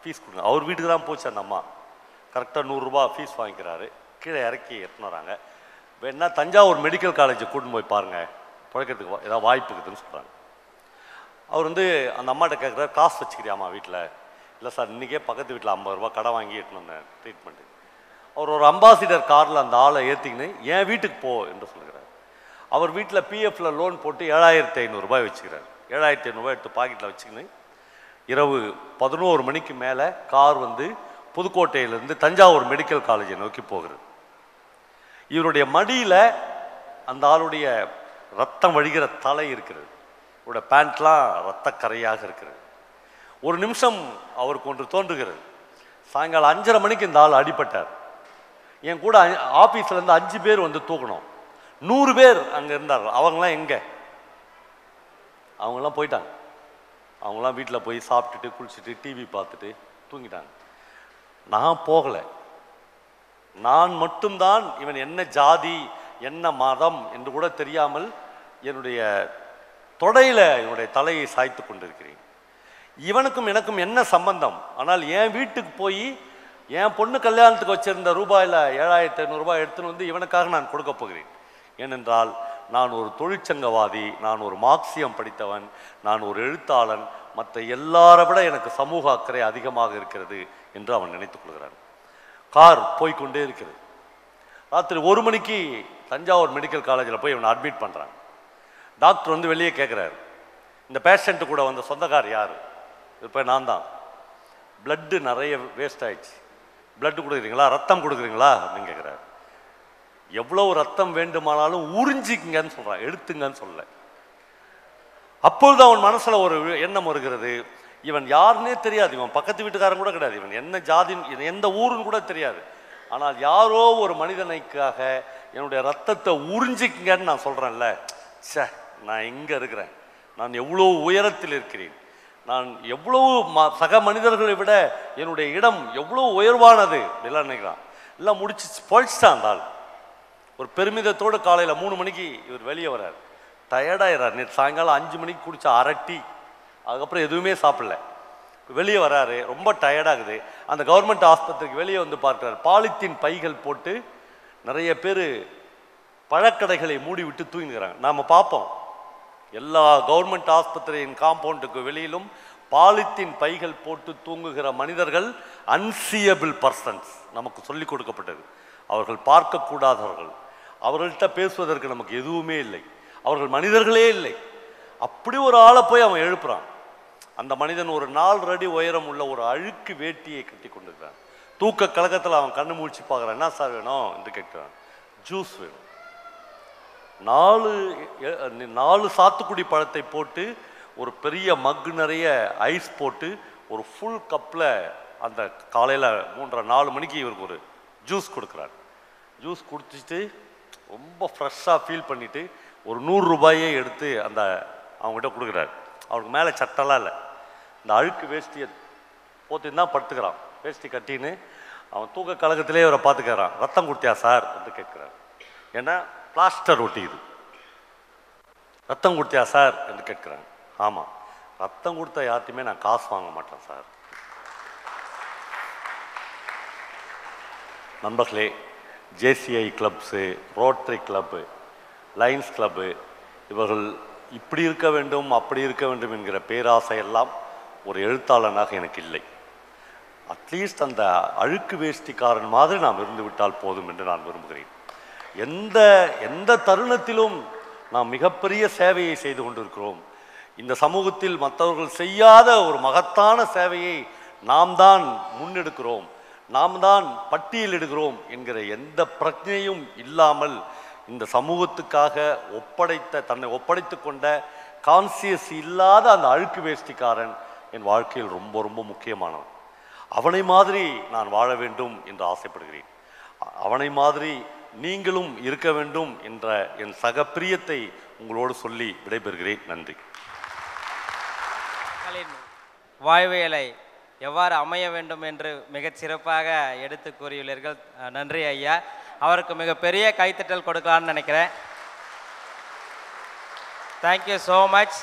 ஃபீஸ் கொடுங்க. அவர் வீட்டுக்கு தான் போச்சு அந்த அம்மா. கரெக்டாக நூறுரூபா ஃபீஸ் வாங்கிக்கிறாரு. கீழே இறக்கி எடுத்துன்னு வராங்க. வேணா தஞ்சாவூர் மெடிக்கல் காலேஜை கூட்டின்னு போய் பாருங்கள் பிழைக்கிறதுக்கு வா- ஏதாவது வாய்ப்பு இருக்குதுன்னு சொல்கிறாங்க அவர் வந்து அந்த அம்மாட்ட கேட்குறாரு காசு வச்சுக்கிறியாம்மா வீட்டில் இல்லை சார் இன்றைக்கே பக்கத்து வீட்டில் ஐம்பது ரூபா கடை வாங்கி எட்டுன்னு வந்தேன் ட்ரீட்மெண்ட்டு அவர் ஒரு அம்பாசிடர் காரில் அந்த ஆளை ஏற்றிக்கின்னு என் வீட்டுக்கு போ என்று சொல்கிறார் அவர் வீட்டில் பிஎஃப்பில் லோன் போட்டு ஏழாயிரத்தி ஐநூறுரூபாய் வச்சுக்கிறார். ஏழாயிரத்தி ஐநூறுரூவா எடுத்து பாக்கெட்டில் வச்சுக்கின்னு இரவு பதினோரு மணிக்கு மேலே கார் வந்து புதுக்கோட்டையிலேருந்து தஞ்சாவூர் மெடிக்கல் காலேஜை நோக்கி போகிறது. இவருடைய மடியில் அந்த ஆளுடைய ரத்தம் வழிகிற தலை இருக்கிறது. இவருடைய பேண்ட்லாம் ரத்தக்கரையாக இருக்கிறது. ஒரு நிமிஷம் அவருக்கு ஒன்று தோன்றுகிறது. சாயங்காலம் அஞ்சரை மணிக்கு இந்த ஆள் அடிபட்டார். என் கூட அ- அஞ்சு பேர் வந்து தூக்கணும். நூறு பேர் அங்கே இருந்தார்கள். அவங்களாம் எங்கே? அவங்களாம் போயிட்டாங்க. அவங்களாம் வீட்டில் போய் சாப்பிட்டுட்டு குளிச்சுட்டு டிவி பார்த்துட்டு தூங்கிட்டாங்க. நான் போகலை. நான் மட்டும்தான் இவன் என்ன ஜாதி என்ன மதம் என்று கூட தெரியாமல் என்னுடைய தொடையில் என்னுடைய தலையை சாய்த்து கொண்டிருக்கிறேன். இவனுக்கும் எனக்கும் என்ன சம்பந்தம்? ஆனால் என் வீட்டுக்கு போய் என் பொண்ணு கல்யாணத்துக்கு வச்சிருந்த ரூபாயில் ஏழாயிரத்தி ஐநூறுரூபாய் எடுத்துன்னு வந்து இவனுக்காக நான் கொடுக்க போகிறேன். ஏனென்றால் நான் ஒரு தொழிற்சங்கவாதி நான் ஒரு மார்க்சியம் படித்தவன் நான் ஒரு எழுத்தாளன் மற்ற எல்லாரை விட எனக்கு சமூக அக்கறை அதிகமாக இருக்கிறது என்று அவன் நினைத்துக் கொள்கிறான். கார் போய்க்கொண்டே இருக்கிறது. ராத்திரி ஒரு மணிக்கு தஞ்சாவூர் மெடிக்கல் காலேஜில் போய் இவனை அட்மிட் பண்ணுறான் டாக்டர் வந்து வெளியே கேட்குறாரு இந்த பேஷண்ட்டு கூட வந்த சொந்தக்கார் யார்? இப்போ நான் தான். பிளட்டு நிறைய வேஸ்ட் ஆயிடுச்சு. பிளட்டு கொடுக்குறீங்களா? ரத்தம் கொடுக்குறீங்களா? அப்படின்னு கேட்குறாரு எவ்வளோ ரத்தம் வேண்டுமானாலும் உறிஞ்சிக்குங்கன்னு சொல்கிறான் எடுத்துங்கன்னு சொல்ல அப்பொழுது அவன் மனசில் ஒரு எண்ணம் வருகிறது. இவன் யாருன்னே தெரியாது. இவன் பக்கத்து வீட்டுக்காரன் கூட கிடையாது. இவன் என்ன ஜாதின்னு எந்த ஊருன்னு கூட தெரியாது. ஆனால் யாரோ ஒரு மனிதனைக்காக என்னுடைய ரத்தத்தை உறிஞ்சிக்குங்கன்னு நான் சொல்கிறேன்ல சே நான் இங்கே இருக்கிறேன். நான் எவ்வளோ உயரத்தில் இருக்கிறேன். நான் எவ்வளவு ம- சக மனிதர்களை விட என்னுடைய இடம் எவ்வளோ உயர்வானது? அப்படிலாம் நினைக்கிறான். எல்லாம் முடிச்சு பொழிச்சிட்டான் அந்த ஆள். ஒரு பெருமிதத்தோடு காலையில் மூணு மணிக்கு இவர் வெளியே வர்றார். டயர்டாகிறார் நேற்று சாயங்காலம் அஞ்சு மணிக்கு குடிச்ச அரட்டி அதுக்கப்புறம் எதுவுமே சாப்பிடல. வெளியே வராரு ரொம்ப டயர்டாகுது. அந்த கவர்மெண்ட் ஆஸ்பத்திரிக்கு வெளியே வந்து பார்க்குறாரு. பாலித்தீன் பைகள் போட்டு நிறைய பேர் பழக்கடைகளை மூடி விட்டு தூங்கிக்கிறாங்க நாம் பார்ப்போம். எல்லா கவர்மெண்ட் ஆஸ்பத்திரியின் காம்பவுண்டுக்கு வெளியிலும் பாலித்தீன் பைகள் போட்டு தூங்குகிற மனிதர்கள் அன்சியபிள் பர்சன்ஸ் நமக்கு சொல்லிக் கொடுக்கப்பட்டது. அவர்கள் பார்க்கக்கூடாதவர்கள். அவர்கள்ட்ட பேசுவதற்கு நமக்கு எதுவுமே இல்லை. அவர்கள் மனிதர்களே இல்லை. அப்படி ஒரு ஆளை போய் அவன் எழுப்புறான். அந்த மனிதன் ஒரு நாலு அடி உயரம் உள்ள ஒரு அழுக்கு வேட்டியை கட்டி கொண்டிருக்கிறான். தூக்க கழகத்தில் அவன் கண்ணு மூழ்ச்சி பார்க்குறான். என்ன சார் வேணும்? என்று கேட்குறான். ஜூஸ் வேணும். நாலு நாலு சாத்துக்குடி பழத்தை போட்டு ஒரு பெரிய மக்கு நிறைய ஐஸ் போட்டு ஒரு ஃபுல் கப்பில் அந்த காலையில் மூன்றரை நாலு மணிக்கு இவருக்கு ஒரு ஜூஸ் கொடுக்குறாரு. ஜூஸ் குடிச்சிட்டு ரொம்ப ஃப்ரெஷ்ஷாக ஃபீல் பண்ணிவிட்டு ஒரு நூறு ரூபாயே எடுத்து அந்த அவங்ககிட்ட கொடுக்குறாரு. அவருக்கு மேலே சட்டெல்லாம் இல்லை. இந்த அழுக்கு வேஷ்டியை போத்தின்னு தான் படுத்துக்கிறான். வேஷ்டி கட்டின்னு அவன் தூக்க கழகத்திலே இவரை பார்த்துக்கிறான். ரத்தம் கொடுத்தியா சார்? என்று கேட்குறாரு. ஏன்னா பிளாஸ்டர் ஒட்டிக்குது ரத்தம் கொடுத்தியா சார்? என்று கேட்குறாங்க. ஆமாம் ரத்தம் கொடுத்த யார்ட்டையுமே நான் காசு வாங்க மாட்டேன் சார். நண்பர்களே JCI clubs Rotary club Lions club இவர்கள் இப்படி இருக்க வேண்டும் அப்படி இருக்க வேண்டும் என்கிற பேராசை எல்லாம் ஒரு எழுத்தாளனாக எனக்கு இல்லை. அட்லீஸ்ட் அந்த அழுக்கு வேஷ்டிக்காரன் மாதிரி நாம் இருந்து விட்டால் போதும் என்று நான் விரும்புகிறேன். எந்த எந்த தருணத்திலும் நாம் மிகப்பெரிய சேவையை செய்து கொண்டிருக்கிறோம். இந்த சமூகத்தில் மற்றவர்கள் செய்யாத ஒரு மகத்தான சேவையை நாம் தான் முன்னெடுக்கிறோம். நாம் தான் பட்டியலிடுகிறோம் என்கிற எந்த பிரச்சனையும் இல்லாமல் இந்த சமூகத்துக்காக ஒப்படைத்த தன்னை ஒப்படைத்து கொண்ட கான்சியஸ் இல்லாத அந்த அழுக்கு வேஷ்டிக்காரன் என் வாழ்க்கையில் ரொம்ப ரொம்ப முக்கியமானவன். அவனை மாதிரி நான் வாழ வேண்டும் என்று ஆசைப்படுகிறேன். அவனை மாதிரி நீங்களும் இருக்க வேண்டும் என்ற என் சக பிரியத்தை உங்களோடு சொல்லி விடைபெறுகிறேன். நன்றி. மக்களின் வாழ்வியலை எவ்வாறு அமைய வேண்டும் என்று மிகச் சிறப்பாக எடுத்து கூறியுள்ளீர்கள். நன்றி ஐயா. அவருக்கு மிகப்பெரிய கைத்தட்டல் கொடுக்கலாம்னு நினைக்கிறேன். தேங்க்யூ ஸோ மச்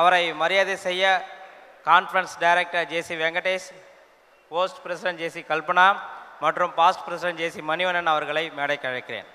அவரை மரியாதை செய்ய conference director JC Venkatesh post president JC Kalpana மற்றும் பாஸ்ட் பிரசிடென்ட் ஜேசி மணிவண்ணன் அவர்களை மேடைக்கு அழைக்கிறேன்.